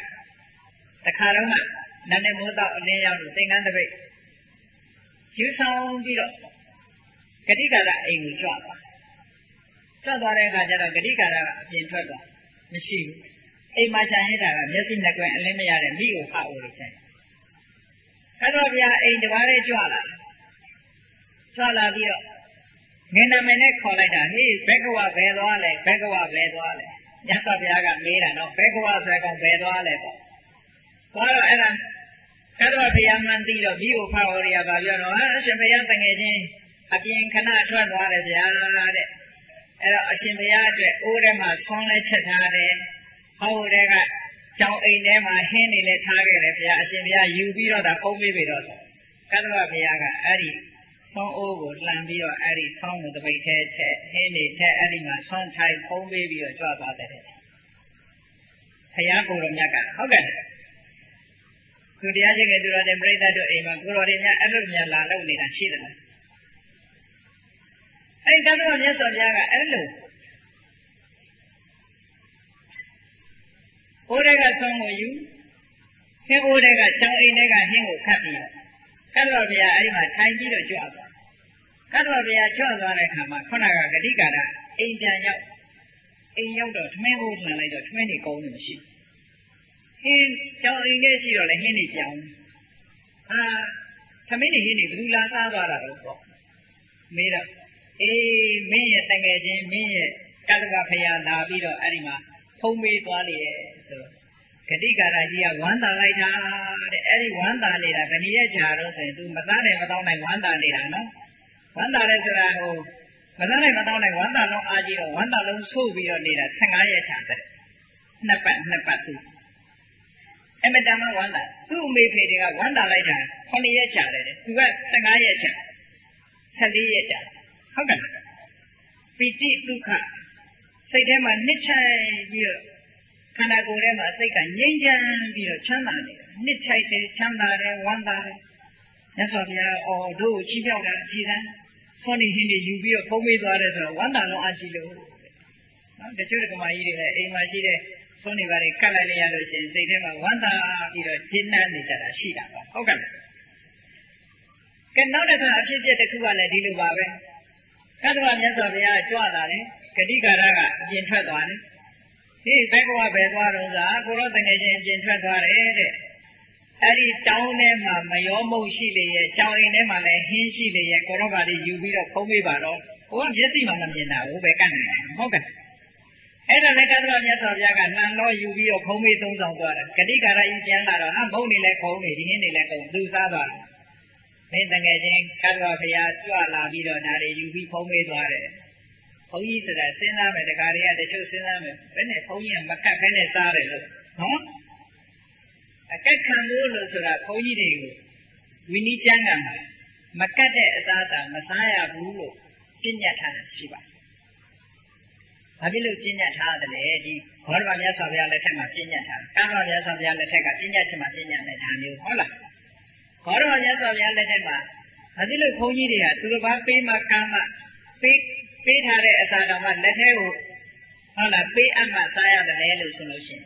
တခါတော့မှနတ်နဲ့မိုးတော့အလင်းရောက်လို့သင်္ကန်းတပိတ်ယူဆောင်ပြီးတော့ဂတိကာရအိမ်ကိုကြွသွားကြွသွားတဲ့အခါကျတော့ဂတိကာရကအပြင်ထွက်သွားမရှိဘူးအိမ်မှာခြံရတာကမျက်စိနှစ်ကွင်းအလင်းမရတဲ့မိကိုဟောက်လို့ခြံ ခတ်တော်ဗျာအိမ်တစ်ပါးလေးကြွလာကြွလာပြီးတော့ငင်းနာမည်နဲ့ခေါ်လိုက်တာဟေးဘက်ကဝဘယ်သွားလဲဘက်ကဝဘယ်သွားလဲမြတ်စွာဘုရားကမေးတာနော်ဘက်ကဝဆိုကောင်ဘယ်သွားလဲပေါ့သွားတော့အဲ့ဒါခတ်တော်ဘုရားမှန်သိတော့မိကိုဖောက်ရရပါပြောတော့အရှင်ဘုရားတငယ်ချင်းအပြင်ခဏထွက်သွားတယ်ဗျာတဲ့အဲ့တော့အရှင်ဘုရားအတွက်အိုးထဲမှာဆွမ်းလဲချက်ထားတယ်ဟောတဲ့က ကြောင်အိမ်ထဲမှာဟင်းနေလဲထားခဲ့တယ်ဘုရားအရှင်ဘုရားယူပြီးတော့ဒါပုံပေးပြီတော့ကတ္တဝဘုရားကအဲ့ဒီဆောင်းအိုးကိုလှန်ပြီးတော့အဲ့ဒီဆောင်းကိုတပိတ်ထဲထက်ဟင်းနေထက်အဲ့ဒီမှာဆောင်းထိုင်ပုံပေးပြီးတော့ကြွသွားတယ်ဘုရားကိုယ်တော်မြတ်ကဟုတ်ကဲ့သူတရားချင်းကသူတော်တဲ့ပြိဿတို့အိမ်မှာကိုတော်တွေများအဲ့လိုများလာလို့နေတာရှိတယ်လားအဲ့တတ္တဝမြတ်စွာဘုရားကအဲ့လို ဘိုးတွေကဆုံးကိုယူဟင်းဘိုးတွေကကြောင်အိမ်တွေကဟင်းကိုခတ်ပြီးတော့ကတ္တဝဘုရားအဲ့ဒီမှာထိုင်ပြီးတော့ကြွသွားကတ္တဝဘုရားကြွသွားတဲ့အခါမှာခုနကဂတိကာရအိမ်ပြန်ရောက်အိမ်ရောက်တော့ထမင်းဘိုးလှန်လိုက်တော့ထမင်းတွေကောင်းနေမရှိဟင်းကြောင်အိမ်လေးရှိတော့လေဟင်းတွေပြောင်းဟာထမင်းတွေဟင်းတွေဘယ်သူလာစားသွားတာတော့ပေါ့မေးတော့အေးမင်းရဲ့တငယ်ချင်းမင်းရဲ့ကတ္တဗဖရာလာပြီးတော့အဲ့ဒီမှာ ဖုံးမေးသွားလေဆိုတော့ဂတိကာရကြီးကဝမ်းသာလိုက်တာတဲ့အဲ့ဒီဝမ်းသာနေတာဘယ်နည်းကြာတော့ဆိုရင် तू မစားနိုင်မတော့နိုင်ဝမ်းသာနေတာနော်ဝမ်းသာလဲဆိုတာဟိုမစားနိုင်မတော့နိုင်ဝမ်းသာလုံးအားကြီးတော့ဝမ်းသာလုံးဆို့ပြီးတော့နေတာ15ရက်ကြာတဲ့နှစ်ပတ်နှစ်ပတ်သူအမတန်မှဝမ်းသာသူ့အမေဖေတွေကဝမ်းသာလိုက်တာ9ရက်ကြာတယ်သူက15ရက်ကြာ14ရက်ကြာဟုတ်ကဲ့ပီတိဒုက္ခ စိတ်ထဲမှာနှစ်ချိုင်ပြီးတော့ခန္ဓာကိုယ်ထဲမှာစိတ်ကငြိမ်းချမ်းပြီးတော့ချမ်းသာနေတယ်နှစ်ချိုက်တယ်ချမ်းသာတယ်ဝမ်းသာတယ်မြတ်စွာဘုရားအော်တို့ချီးမြှောက်တာအကြည်စမ်းဆွမ်းနေဟင်းတွေယူပြီးတော့ဖုံးပေးသွားတယ်ဆိုတော့ဝမ်းသာလုံးအကြည်လို့နော်တချို့ကမာကြီးတွေလည်းအိမ်မှာရှိတဲ့ဆွမ်းနေပါလေကတ်လိုက်နေရလို့ရှိရင်စိတ်ထဲမှာဝမ်းသာပြီးတော့ကျဉ်းနှံ့နေကြတာရှိတာပါဟုတ်ကဲ့ကဲနောက်တစ်ခါအဖြစ်အပျက်တစ်ခုကလည်းဒီလိုပါပဲကတ္တဝမြတ်စွာဘုရားကြွလာတယ် ဂတိကာရကအပြင်ထွက်သွားတယ်ဒီဘက်ကဝဘယ်သွားတော့သာကိုရောတငယ်ချင်းအပြင်ထွက်သွားတယ်တဲ့အဲ့ဒီတောင်းထဲမှာမယောမုတ်ရှိလေရဲ့ကြောင်အိမ်ထဲမှာလည်းဟင်းရှိလေရဲ့ကိုရောပါလေးယူပြီးတော့ဖုံးပေးပါတော့ဟိုကမျက်စိမှမမြင်တာဘူးပဲကန့်နေတယ်ဟုတ်ကဲ့အဲ့ဒါလည်းကတ္တဝမြတ်စွာဘုရားကနှံလို့ယူပြီးတော့ဖုံးပေးသုံးဆောင်သွားတယ်ဂတိကာရကြီးပြန်လာတော့ဟာမုတ်နေလဲခုံးနေဒီဟင်းနေလဲခုံးသူစားသွားတယ်မင်းတငယ်ချင်းကတ္တဝဘုရားကြွလာပြီးတော့ဒါတွေယူပြီးဖုံးပေးသွားတယ် ဘုန်းကြီးဆိုတာစဉ်းစားမယ်တခါတည်းကတချို့စဉ်းစားမယ်ဘယ်နဲ့ဘုန်းကြီးကမကတ်ဘဲနဲ့စားတယ်လို့နော်အကက်ခံလို့လို့ဆိုတာဘုန်းကြီးတွေကိုဝိနည်းကျမ်းကမှာမကတ်တဲ့အစားအစာမစားရဘူးလို့ပြညတ်ထားတာရှိပါတယ်။ဘာဖြစ်လို့ပြညတ်ထားတယ်လဲဒီဘောဓဘာမြတ်စွာဘုရားလက်ထက်မှာပြညတ်ထားတယ်။ကာမမြတ်စွာဘုရားလက်ထက်ကပြညတ်ချင်မှပြညတ်နဲ့ဒါမျိုးဟုတ်လား။ဘောဓဘာမြတ်စွာဘုရားလက်ထက်မှာဘာဖြစ်လို့ဘုန်းကြီးတွေကသူတို့ဘာပေးမှကမ်းမှပေး ပေးထားတဲ့အစာတော်မှလက်ထဲကိုဟုတ်လားပေးအပ်မှစားရတယ်လို့ဆိုလို့ရှိ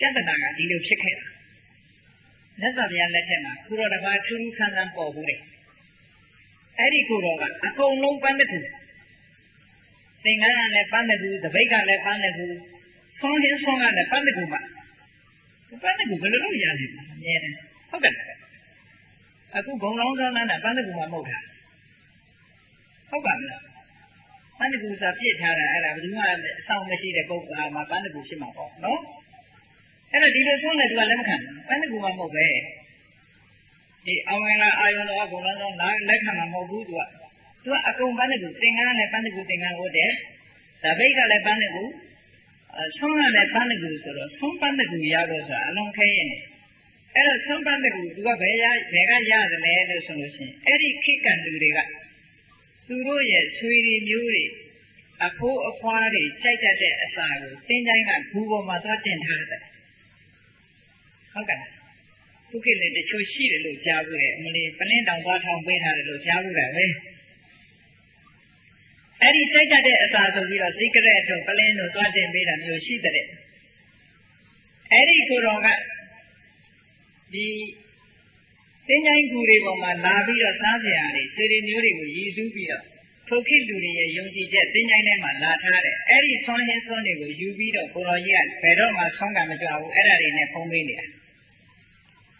ရင်ပြဿနာကဒီလိုဖြစ်ခဲ့တာမြတ်စွာဘုရားလက်ထက်မှာကုတော်တပါးထူးထူးဆန်းဆန်းပေါ်ဘူးတဲ့အဲ့ဒီကုတော်ကအကုန်လုံးပန်းတစ်ခုသင်္ကန်းကလည်းပန်းတစ်ခုတပိတ်ကလည်းပန်းတစ်ခုဆောင်းရင်ဆောင်းကလည်းပန်းတစ်ခုမှပန်းတစ်ခုဘယ်လိုလုပ်ရလဲအမြဲတမ်းဟုတ်ကဲ့အခုဂုံလောင်းသောနာနာပန်းတကူမှာမဟုတ်တာဟုတ်ပါမလား ပန်းတကူဆိုပြစ်ထားတာအဲ့ဒါဘယ်သူမှအဆောင်မရှိတဲ့ပုဂ္ဂိုလ်မှာပန်းတကူဖြစ်မှာပေါ့နော်အဲ့တော့ဒီလိုဆုံးတယ်သူကလက်မခံပန်းတကူမှာမဟုတ်ပဲဒီအောင်ဝင်လာအာယုံတော်ကဂုံလောင်းသောနာလက်ခံမှာမဟုတ်ဘူးသူကသူကအကုန်ပန်းတကူသင်္ကန်းနဲ့ပန်းတကူသင်္ကန်းဟုတ်တယ်ဒါဘိတ်ကလည်းပန်းတကူဆုံးရတဲ့ပန်းတကူဆိုတော့ဆုံးပန်းတကူရတော့ဆိုတာအလုံးခဲရင်အဲ့တော့ဆုံးပန်းတကူသူကဘယ်ရဘယ်ကရတယ်လဲလို့ဆိုလို့ရှိရင်အဲ့ဒီခိကံလူတွေက သူတို့ရဲ့ဆွေတွေမျိုးတွေအဖိုးအဖွားတွေကြိုက်တတ်တဲ့အစာကိုတင်းတိုင်းကဘူပေါ်မှာသွားတင်ထားတယ်ဟုတ်ကဲ့သူကလည်းတချို့ရှိတယ်လို့ကြားဘူးလေအမလီပလင်းတောင်သွားထောင်ပေးထားတယ်လို့ကြားဘူးလေပဲအဲ့ဒီကြိုက်တတ်တဲ့အစာဆိုပြီးတော့စီကရက်တို့ပလင်းတို့သွားတင်ပေးတာမျိုးရှိတဲ့အဲ့ဒီကိုတော်ကဒီ တင်းချိုင်းကူတွေပေါ်မှာလာပြီးတော့စားကြရတယ်စေရီမျိုးတွေကိုရည်စူးပြီးတော့ထိုခိလူတွေရဲ့ယုံကြည်ချက်တင်းချိုင်းထဲမှာလာထားတယ်အဲ့ဒီဆွမ်းဟင်းဆွမ်းတွေကိုယူပြီးတော့ကိုတော်ကြီးကဘယ်တော့မှဆွမ်းကမကြွဘူးအဲ့ဒါတွေနဲ့ဖုံးပေးနေတာ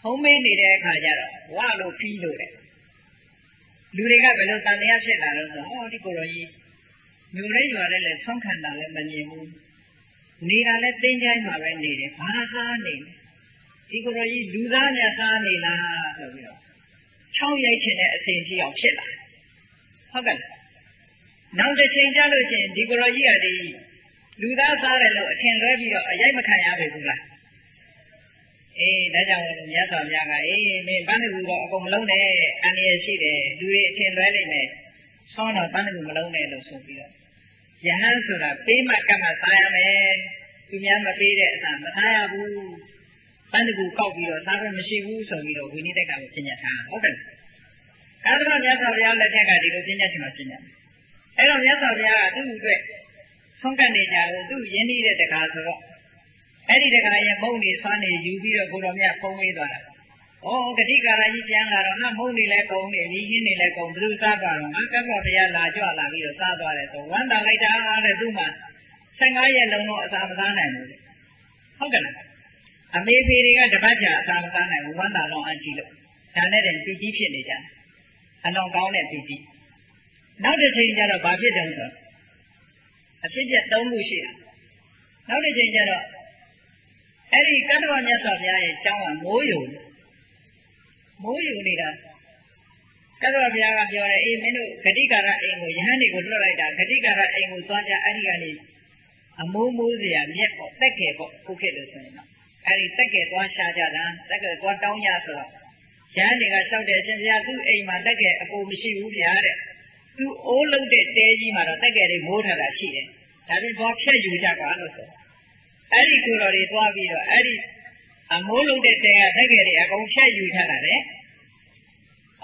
ဖုံးပေးနေတဲ့အခါကျတော့ဝါလို့ပြီးလို့တယ်လူတွေကဘယ်လိုတန်တရားဖြစ်လာလို့ဆိုတော့ဟောဒီကိုတော်ကြီးမျိုးရဲရွာတဲ့လဲဆွမ်းခံတာလည်းမမြင်ဘူးနေတာလည်းတင်းချိုင်းမှာပဲနေတယ်ဘာစားနေလဲ ဒီကိုယ်တော်ကြီးလူသားများစားနေလားဆိုပြီးတော့ချောင်းရိုက်ချင်တဲ့အချိန်ကြီးအောင်ဖြစ်လာဟုတ်ကဲ့နောက်တစ်ချိန်ကျလို့ရှိရင်ဒီကိုယ်တော်ကြီးကဒီလူသားစားတယ်လို့အထင်လွဲပြီးတော့အရိုက်မခံရပြီဘူးလားအေးဒါကြောင့်မြတ်စွာဘုရားကအေးမင်းဘန်းတူတော့အကုန်မလုံးနဲ့အန္တရာယ်ရှိတယ်လူတွေအထင်လွဲနေမယ်ဆောင်းတော့ဘန်းတူမလုံးနဲ့လို့ဆိုပြီးတော့ယဟန်ဆိုတာပေးမှကတ်မှစားရမယ်သူများမပေးတဲ့အစားမစားရဘူး ပန်းတကူကောက်ပြီးတော့စားခွင့်မရှိဘူးဆိုပြီးတော့ဝိနည်းတက်ကကိုပြညတ်ထားဟုတ်ကဲ့ကာသရမြတ်စွာဘုရားလက်ထက်ကဒီလိုပြညတ်ချင်မှပြညတ်အဲ့တော့မြတ်စွာဘုရားကသူ့အတွက်ဆုံးကတ်နေကြလို့သူ့ရင်းနှီးတဲ့တကားဆိုတော့အဲ့ဒီတကားရဲ့မုံနေဆွမ်းနေယူပြီးတော့ကိုတော်မြတ်ဖုံးဝေးသွားတာဩဂတိကာရကြီးပြန်လာတော့ငါမုံနေလဲကုံနေပြီးရင်းနေလဲကုံဘယ်လိုစားသွားတော့ငါကတ်တော်ဘုရားလာကြွလာပြီးတော့စားသွားတယ်ဆိုဝမ်းတာလိုက်တာအားတဲ့သူ့မှာ15ရက်လုံးတော့အစာမစားနိုင်ဘူးဟုတ်ကဲ့လား အမေဖေတွေကတပတ်ကြာအစာမစားနိုင်ဘူးဝမ်းသာလုံးအကြည့်လို့ဒါနဲ့တည်းပီတိဖြစ်နေကြတယ်အလွန်ကောင်းတဲ့ပီတိနောက်တစ်ချိန်ကျတော့ဘာဖြစ်တယ်ဆိုအဖြစ်ပြက်၃ခုရှိတယ်နောက်တစ်ချိန်ကျတော့အဲ့ဒီကတ္တဝမြတ်စွာဘုရားရဲ့ကျောင်းကမိုးယုံမိုးယုံနေတာကတ္တဝဘုရားကပြောတယ်အေးမင်းတို့ဂတိကာရအိမ်ကိုယဟန်တွေကိုလွှတ်လိုက်တာဂတိကာရအိမ်ကိုသွားကြအဲ့ဒီကနေအမိုးမိုးစရာမြက်ပေါ့တက်ခဲ့ပေါ့ခုခေတ်လို့ဆိုရင်တော့ အဲဒီတက်ကဲသွားရှာကြတာတက်ကဲသွားတောင်းကြဆိုတော့ရဟန်းတွေကလျှောက်တယ်ရှင်ဘုရားသူ့အိမ်မှာတက်ကဲအကိုမရှိဘူးဗျာတဲ့သူအိုးလုံးတဲ့တဲကြီးမှာတော့တက်ကဲတွေမိုးထားတာရှိတယ်ဒါပြင်သွားဖြတ်ယူကြပါလို့ဆိုအဲ့ဒီကိုတော်တွေသွားပြီးတော့အဲ့ဒီအမိုးလုံးတဲ့တဲကတက်ကဲတွေအကုန်ဖြတ်ယူထားတာတဲ့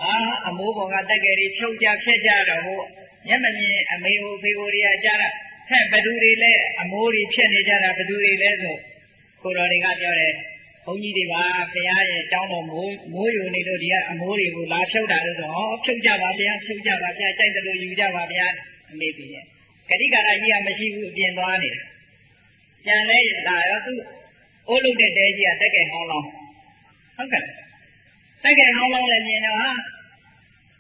အာအမိုးပေါ်ကတက်ကဲတွေဖြုတ်ကြဖြတ်ကြတော့ဟိုမျက်မမြင်အမေဟိုဖေဟိုတွေကကြားတာဟဲ့ဘသူတွေလဲအမိုးတွေဖြတ်နေကြတာဘသူတွေလဲဆို ကိုတော်တွေကပြောတယ်ဘုန်းကြီးတွေပါဘုရားရဲ့ကျောင်းတော်မိုးမိုးယူနေလို့ဒီကအမိုးတွေကိုလာဖြုတ်တာလို့ဆိုဟောဖြုတ်ကြပါဗျာဖြုတ်ကြပါဗျာကြိုက်တယ်လို့ယူကြပါဗျာအမေပြီရဲ့ဂတိကာရကြီးကမရှိဘူးအပြင်သွားနေတာပြန်လဲလာရောသူအိုးလုံးတဲ့တဲကြီးကတက်ကဲဟောင်းလောင်းဟုတ်ကဲ့တက်ကဲဟောင်းလောင်းလည်းမြင်တော့ဟာ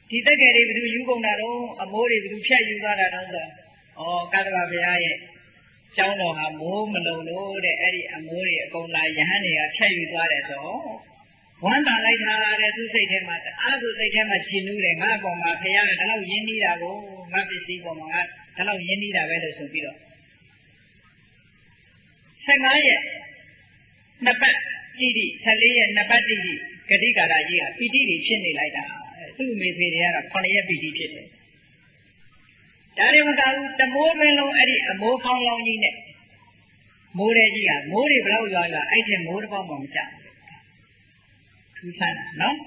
ဒီတက်ကဲတွေဘယ်သူယူကုန်တာတော့အမိုးတွေဘယ်သူဖြတ်ယူသွားတာတော့ဆိုဩကတ္တဗဘုရားရဲ့ ကျောင်းတော်ဟာမိုးမလုံလို့တဲ့အဲ့ဒီအမိုးတွေအကုန်လာယဟန်တွေကဖြတ်ယူသွားတယ်ဆိုဝမ်းသာလိုက်တာတဲ့သူစိတ်ထဲမှာအားသူစိတ်ထဲမှာရှင်းနူးတယ်ငါ့ပေါ်မှာဖခင်ကဒီလောက်ယဉ်နေတာကိုငါပစ္စည်းပေါ်မှာငါဒီလောက်ယဉ်နေတာပဲလို့ဆိုပြီးတော့15ရက်နှစ်ပတ်တိတိ14ရက်နှစ်ပတ်တိတိဂတိကာရကြီးကပီတိတွေဖြစ်နေလိုက်တာသူ့အမေဖေတွေကတော့9ရက်ပီတိဖြစ်တယ် ဒါတွေမကဘူးတမိုးပင်လုံးအဲ့ဒီအမိုးဖောင်းလောင်းကြီးနဲ့မိုးတဲ့ကြီးကမိုးတွေဘလောက်ရွာရွာအဲ့ဒီမိုးတစ်ပေါက်မှမကြဘူးထူးဆန်းတာနော်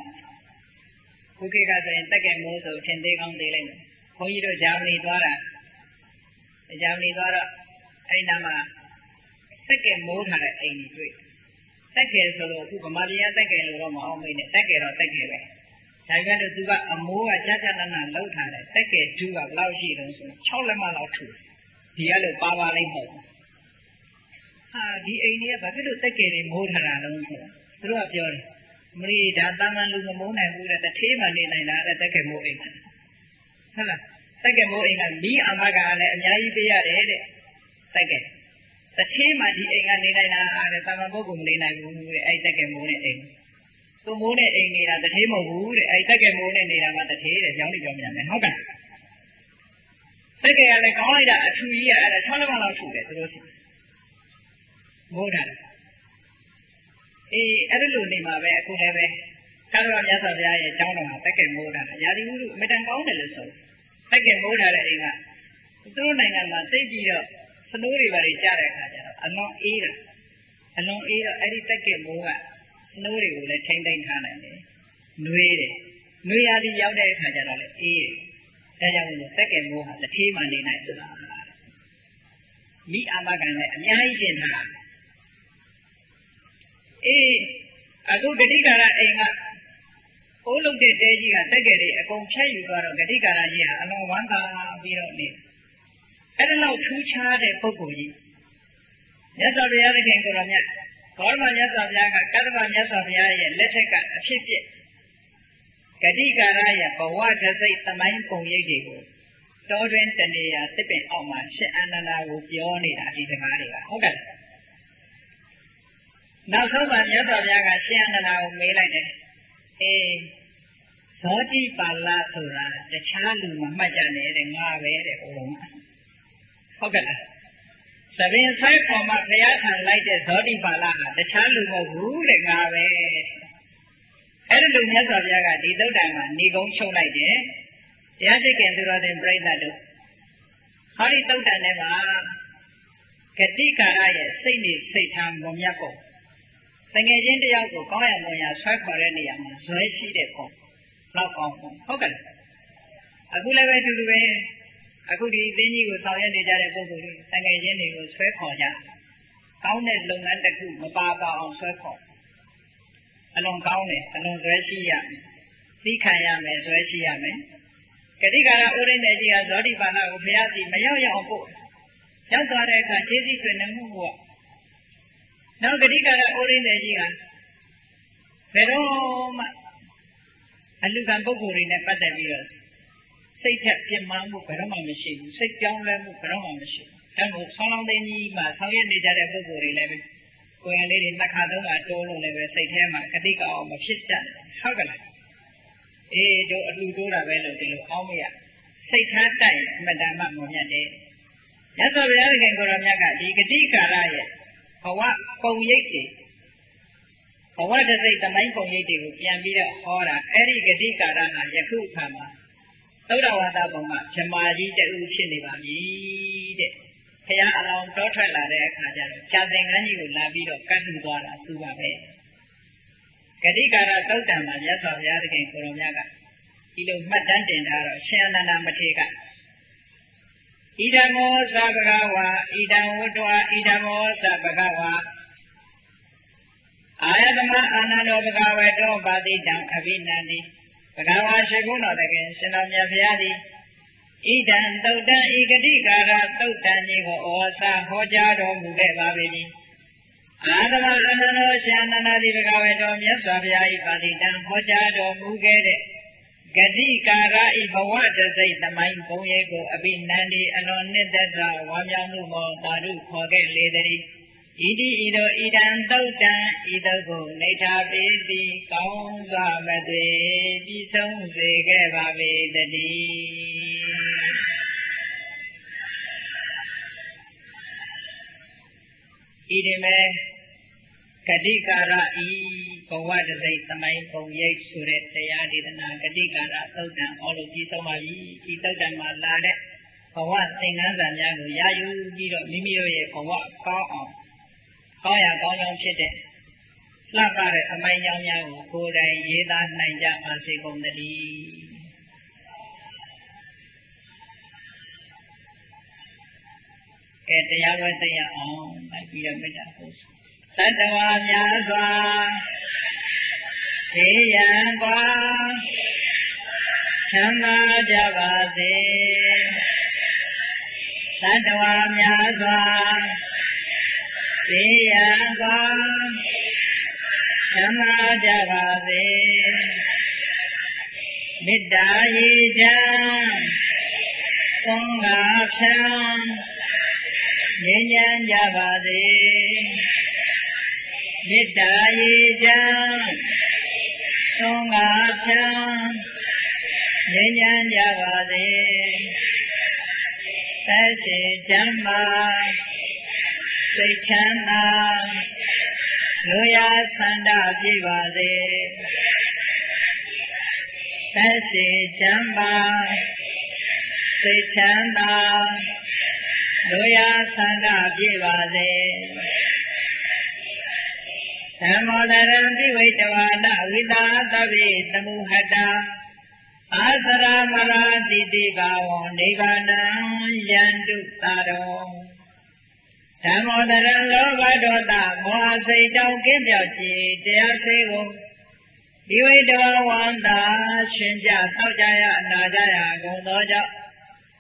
ခုခေတ်ကဆိုရင်တက်ကဲမိုးဆိုထင်သေးကောင်းသေးလိုက်မယ်ဘုန်းကြီးတို့ဂျာမနီသွားတာဂျာမနီသွားတော့အဲ့ဒီနားမှာတက်ကဲမိုးထားတဲ့အိမ်ကြီးတွေ့တက်ကဲဆိုတော့အခုဗမာပြည်ကတက်ကဲလို့တော့မအောင်မေးနဲ့တက်ကဲတော့တက်ကဲပဲ ဒါပေမဲ့သူကအမိုးကကြာကြာနာနာလှုပ်ထားတယ်တက်ကဲဒူးကဘယ်လောက်ရှိတုံးဆို6လက်မလောက်ထူဒီကလို့ပါပါလိုက်မဟုတ်ဟာဒီအိမ်ကြီးကဘာဖြစ်လို့တက်ကဲတွေမိုးထားတာလဲဆိုတော့သူတို့ကပြောတယ်မရီဒါတာမန်လူမမိုးနိုင်ဘူးတဲ့တထေးမှနေနိုင်တာတဲ့တက်ကမိုးအိမ်ဟုတ်လားတက်ကမိုးအိမ်ကမိအာမကလည်းအများကြီးပေးရတယ်တဲ့တက်ကတထေးမှဒီအိမ်ကနေနိုင်တာတဲ့တာမန်ပုဂ္ဂိုလ်မနေနိုင်ဘူးတဲ့အဲ့တက်ကမိုးနဲ့အိမ် သူမိုးနဲ့အိမ်နေတာတထေးမဟုတ်ဘူးတဲ့အဲ့တက်ကမိုးနဲ့နေတာကတထေးတဲ့ကြောင်းလိကြောင်းမြန်မယ်ဟုတ်ကဲ့တက်ကရလည်းကောင်းလိုက်တာအထူကြီးကအဲ့ဒါ6လလောက်ထူတယ်သူတို့စီမိုးတာအေးအဲ့လိုနေမှာပဲအခုလည်းပဲကာရဝမြတ်စွာဘုရားရဲ့ကျောင်းတော်မှာတက်ကယ်မိုးတာရာသီဥတုအမတန်ကောင်းတယ်လို့ဆိုတက်ကယ်မိုးတာတဲ့အိမ်ကသူတို့နိုင်ငံမှာသိပြီးတော့စနိုးတွေပါတွေကြားတဲ့အခါကျတော့အလွန်အေးတာအလွန်အေးတော့အဲ့ဒီတက်ကယ်မိုးကစ နိုးတွေကိုလည်းထိမ့်သိမ့်ထားနိုင်တယ်နှွေးတယ်နှွေးရသည်ရောက်တဲ့အခါကျတော့လည်းအေးတယ်ဒါကြောင့်မို့တက်ကယ်မိုးဟာတစ်ထေးမှနေနိုင်သလားမိအာမခံလည်းအများကြီးကျင်ထားအေးအခုဂတိကာရအိမ်ကအိုးလုံးတဲ့တဲကြီးကတက်ကယ်တွေအကုန်ဖြတ်ယူသွားတော့ဂတိကာရကြီးဟာအလွန်ဝမ်းသာပြီးတော့နေအဲ့ဒါလောက်ထူးခြားတဲ့ပုဂ္ဂိုလ်ကြီးမြတ်စွာဘုရားသခင်ကိုယ်တော်မြတ် ဘောရမမြတ်စွာဘုရားကကတ္တဗမြတ်စွာဘုရားရဲ့လက်ထက်ကအဖြစ်ဖြစ်ဂတိကာရရဲ့ဘဝတစိတ်သမိုင်းပုံရိပ်တွေကိုတောတွင်တနေရာတစ်ပင်အောက်မှာရှင်အနန္ဒာကိုပြောနေတာဒီစကားတွေကဟုတ်ကဲ့နောက်ဆုံးမှမြတ်စွာဘုရားကရှင်အနန္ဒာကိုမေးလိုက်တယ်အေးဇောတိပါဠဆိုတာတခြားလူမမှတ်ကြနဲ့တဲ့ငါပဲတဲ့ဟိုလုံးဟုတ်ကဲ့လား သဘင်ဆိုင်ပေါ်မှာဘုရားထံလိုက်တဲ့ဇောတိပါဠဟာတခြားလူမဟုတ်ဘူးတဲ့ငါပဲအဲ့ဒီလိုမြတ်စွာဘုရားကဒီသုတ်တံမှာဏီကုံချုပ်လိုက်တယ်တရားစိတ်ကင်သူတော်တင်ပြိဿတို့ဟောဒီသုတ်တံထဲမှာဂတိကာရရဲ့စိတ်နေစိတ်ထားမွန်မြတ်ဖို့တငယ်ချင်းတယောက်ကိုကောင်းရမွန်ရဆွဲခေါ်တဲ့နေရာမှာဇွဲရှိတဲ့ပုံလောက်ကောင်းပုံဟုတ်ကဲ့အခုလည်းပဲတူတူပဲ အခုဒီအင်းကြီးကိုဆောင်ရွက်နေကြတဲ့ပုဂ္ဂိုလ်တွေတငယ်ချင်းတွေကိုဆွဲခေါ်ကြကောင်းတဲ့လုပ်ငန်းတစ်ခုမပါပါအောင်ဆွဲခေါ်အလွန်ကောင်းတယ်အလွန်ဇွဲရှိရမယ်သိခံရမယ်ဇွဲရှိရမယ်ကတိကာရဥရိနေကြီးကဇောတိပါဏကိုဘုရားစီမရောက်ရအောင်ပို့ရောက်သွားတဲ့အခါခြေစည်းတွင်နေမှုကနောက်ဂတိကာရဩရင်းတဲ့ကြီးကဘယ်တော့မှအလူကံပုဂ္ဂိုလ်တွေနဲ့ပတ်သက်ပြီးတော့ စိတ်ထက်ပြင်းမှမှုဘယ်တော့မှမရှိဘူးစိတ်ပြောင်းလဲမှုဘယ်တော့မှမရှိဘူးအဲမို့ဆောင်းလောင်းသိန်းကြီးမှာဆောင်းရနေကြတဲ့ပုဂ္ဂိုလ်တွေလည်းပဲကိုယ်ရလေးတွေနှစ်ခါသုံးခါတိုးလို့လည်းပဲစိတ်ထဲမှာဂတိကအောင်မဖြစ်တတ်ဟုတ်ကလားအေးတို့အလူတိုးတာပဲလို့ဒီလိုအောင်းမရစိတ်ထားတိုက်အမတန်မှမမြတ်တယ်ရသော်ဘုရားခင်ကိုရောမြတ်ကဒီဂတိကာရရဲ့ဘဝပုံရိပ်တွေဘဝတစိတ်သမိုင်းပုံရိပ်တွေကိုပြန်ပြီးတော့ဟောတာအဲ့ဒီဂတိကာရဟာယခုအခါမှာ သုဒ္ဓဝါဒပုံမှာဗြမာကြီးတူဖြစ်နေပါပြီတဲ့ဘုရားအလောင်းတောထွက်လာတဲ့အခါကျတော့ခြာသင်္ကန်းကြီးကိုလာပြီးတော့ကတ်ထူသွားတာသူပါပဲဂတိကာရသုတ်တံမှာမြတ်စွာဘုရားသခင်ကိုရောမြတ်ကဒီလိုမှတ်တမ်းတင်ထားတော့ရှင်အနန္ဒမထေရကဣဒမောသဗ္ဗကဝါဣဒံဝတ္တဝဣဒမောသဗ္ဗကဝါအာယတမအာနန္ဒောဘဂဝေတောပါတိတံအဘိနန္တိ ဘဂဝါရှိခုတော်တကယ်ရှင်တော်မြတ်ဖရာသည်ဣဒံတုတ်တံဤဂတိကာရတုတ်တံကြီးကိုဩဝါဟောကြားတော်မူခဲ့ပါပေသည်အာတမအာနန္ဒောရှင်အနန္ဒတိဘဂဝေတောမြတ်စွာဘုရား၏ပါတိတံဟောကြားတော်မူခဲ့တဲ့ဂတိကာရဤဘဝတစိတ်သမိုင်းဘုံရဲ့ကိုအဘိနန္ဒီအလွန်နှစ်သက်စွာဝါမြောက်မှုမောတာရုခေါ်ခဲ့လေသည် ဣတိဤသို့ဣဒံသုတ်တံဤသို့ကိုနေထာပေသည်ကောင်းစွာမသွေပြီးဆုံးစေခဲ့ပါပေတည်းဣတိမေဂတိကာရဤဘဝတစိတ်သမိုင်းပုံရိပ်ဆိုတဲ့တရားဒေသနာဂတိကာရသုတ်တံအောလို့ပြီးဆုံးပါပြီဒီသုတ်တံမှာလာတဲ့ဘဝသင်္ကန်းစာများကိုရယူပြီးတော့မိမိတို့ရဲ့ဘဝကောင်းအောင် ကောင်းရကောင်းကြောင်းဖြစ်တဲ့လှပတဲ့အမိုင်းကြောင်းများကိုကိုယ်တိုင်ရေးသားနိုင်ကြပါစေကုန်သတည်းကဲတရားဝဲသိရအောင်လိုက်ပြီးတော့မေတ္တာပို့သတ္တဝါများစွာေယံကွာချမ်းသာကြပါစေသတ္တဝါများစွာေ ယံကွာချချမ်းသာကြပါစေမေတ္တာရေချမ်းသံဃာဖြံငြိမ်းချမ်းကြပါစေမေတ္တာရေချမ်းသံဃာဖြံငြိမ်းချမ်းကြပါစေသက်ရှိချမ်းသာ စိတ်ချမ်းသာလူရဆန္ဒပြည့်ပါစေသက်ရှိချမ်းသာစိတ်ချမ်းသာလူရဆန္ဒပြည့်ပါစေဓမ္မောတရံပိဝိတဝါဒဝိတာသဗ္ဗေတမုဟတအာသရမရာတိတိဘာဝံနိဗ္ဗာနံယန္တုတာရော ဓမ္မောတရံလောဘဒေါသမောဟစိတ်တောင်းကင်းပြောက်ခြင်းတရားစေကိုဒီဝိတဝဝန္တာရှင်ပြသောက်ကြရအနာကြရဂုံသောကြောင့်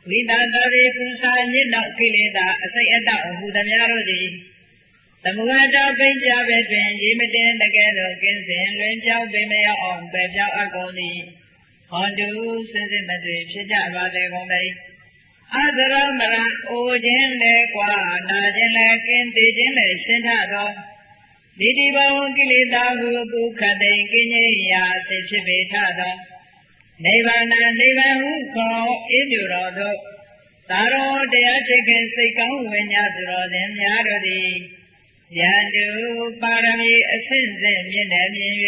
ဝိသတရေကုစာညစ်နောက်ကိလေသာအစိတ်အတောက်အမှုသမျှတို့သည်သမုဟတောပိကြပဲတွင်ရေမတင်တကယ်သောကင်းစင်လွင်ပြောင်းပေမရောက်အောင်ပဲပြောင်းအပ်ကုန်သည်ဟောတုစင်စစ်မသွေဖြစ်ကြပါစေကုန်သတည်း အသရမရအိုခြင်းလေကွာနာခြင်းလေကင်းသေးခြင်းလေရှင်းထသောဒီတိဘဝကိလေသာဟုပုခတိန်ကိဉ္စရာစိဖြစ်ပေထသောနိဗ္ဗာန်နိဗ္ဗာန်ဟုခေါ်အေးမြတော်သောသာရောတရားချစ်ခင်စိတ်ကောင်းဝိညာသူတော်စင်များတို့သည်ယန္တုပါရမီအစဉ်စဉ်မြင့်တယ်မြင်၍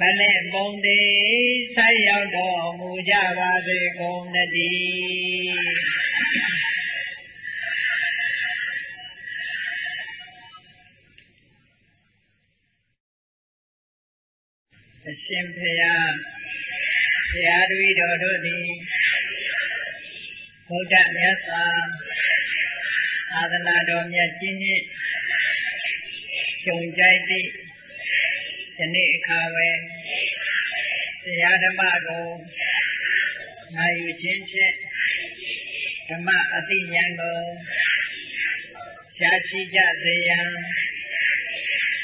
မလဲပုံသေးဆိုက်ရောက်တော်မူကြပါစေကုန်တည်းအရှင်ဖရာဘုရားတပည့်တော်တို့သည်ဘုဒ္ဓမြတ်စွာသာသနာတော်မြတ်ကြီးနှင့်ကြုံကြိုက်သည့် ဒီနေ့အခါဝယ်တရားဓမ္မကိုနိုင်ယူခြင်းဖြင့်ဓမ္မအသိဉာဏ်ကိုရှားရှိကြစေရန်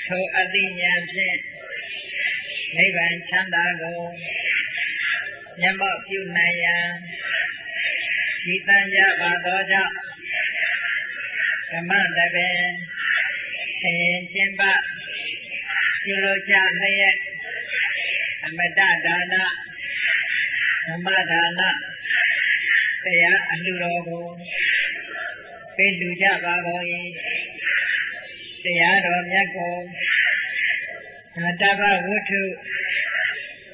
ထိုအသိဉာဏ်ဖြင့်နိဗ္ဗာန်ချမ်းသာကိုမျက်မှောက်ပြုနိုင်ရန်ဤတန်ကြပါသောကြောင့်ဓမ္မတပင်ဆင်ကျင်ပ ပြုလို့ကြလျက်အမတဒါနဓမ္မဒါနတရားအလှတော်ကိုပေးလူကြပါကုန်၏တရားတော်မြတ်ကိုတပ္ပဝတ္ထု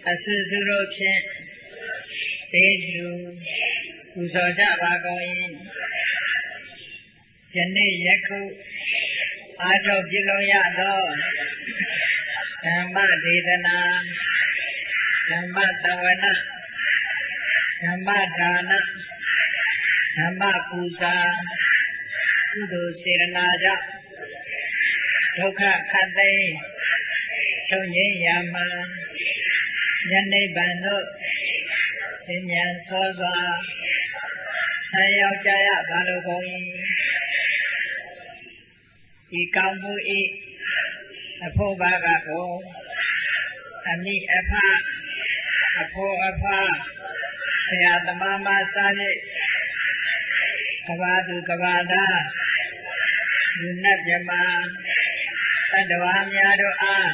အစစုတို့ဖြင့်ပေးလူပူဇော်ကြပါကုန်၏ယနေ့ယခုအာထုတ်ပြုလို့ရသော ဓမ္မဒေသနာဓမ္မတဝနာဓမ္မဒါနဓမ္မပူဇာကုသိုလ်စေရနာကြောင့်ဒုက္ခခတ်သိမ်းချုပ်ငြိမ်းရာမှာယနေ့ဗန်တို့သင်မြန်စောစွာဆံရောက်ကြရပါလို့ကုန်၏ဒီကောင်းမှုဤ အဖို့ဘာကကိုအမိအဖအဖို့အဖဆရာသမားမစားဖြင့်ကဘာသူကဘာသားလူနဲ့မြမတတ္တဝါများတို့အား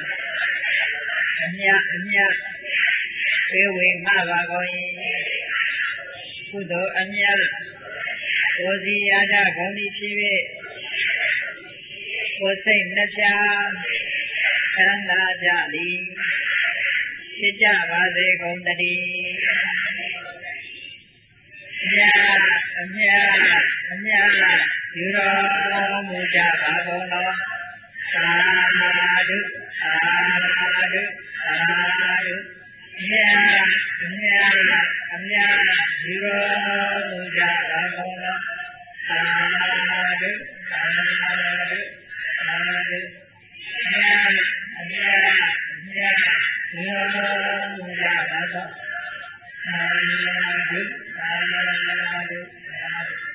အမြအမြေဝေငှပါကုန်၏ကုသိုလ်အမြကိုစီရကြဂုံဤဖြစ်၍ကိုစိတ်နှပြ ချမ်းသာကြသည်ဖြစ်ကြပါစေကုန်တည်းမြတ်အမြတ်အမြတ်ယူတော်မူကြပါကုန်သောသာဓုသာဓုသာဓုမြတ်အမြတ်အမြတ်ယူတော်မူကြပါကုန်သောသာဓုသာဓုသာဓုမြတ် အမြဲအမြဲဒီလိုလိုရတာတော့အာရဏဒုအာရဏဒုအာရဏဒု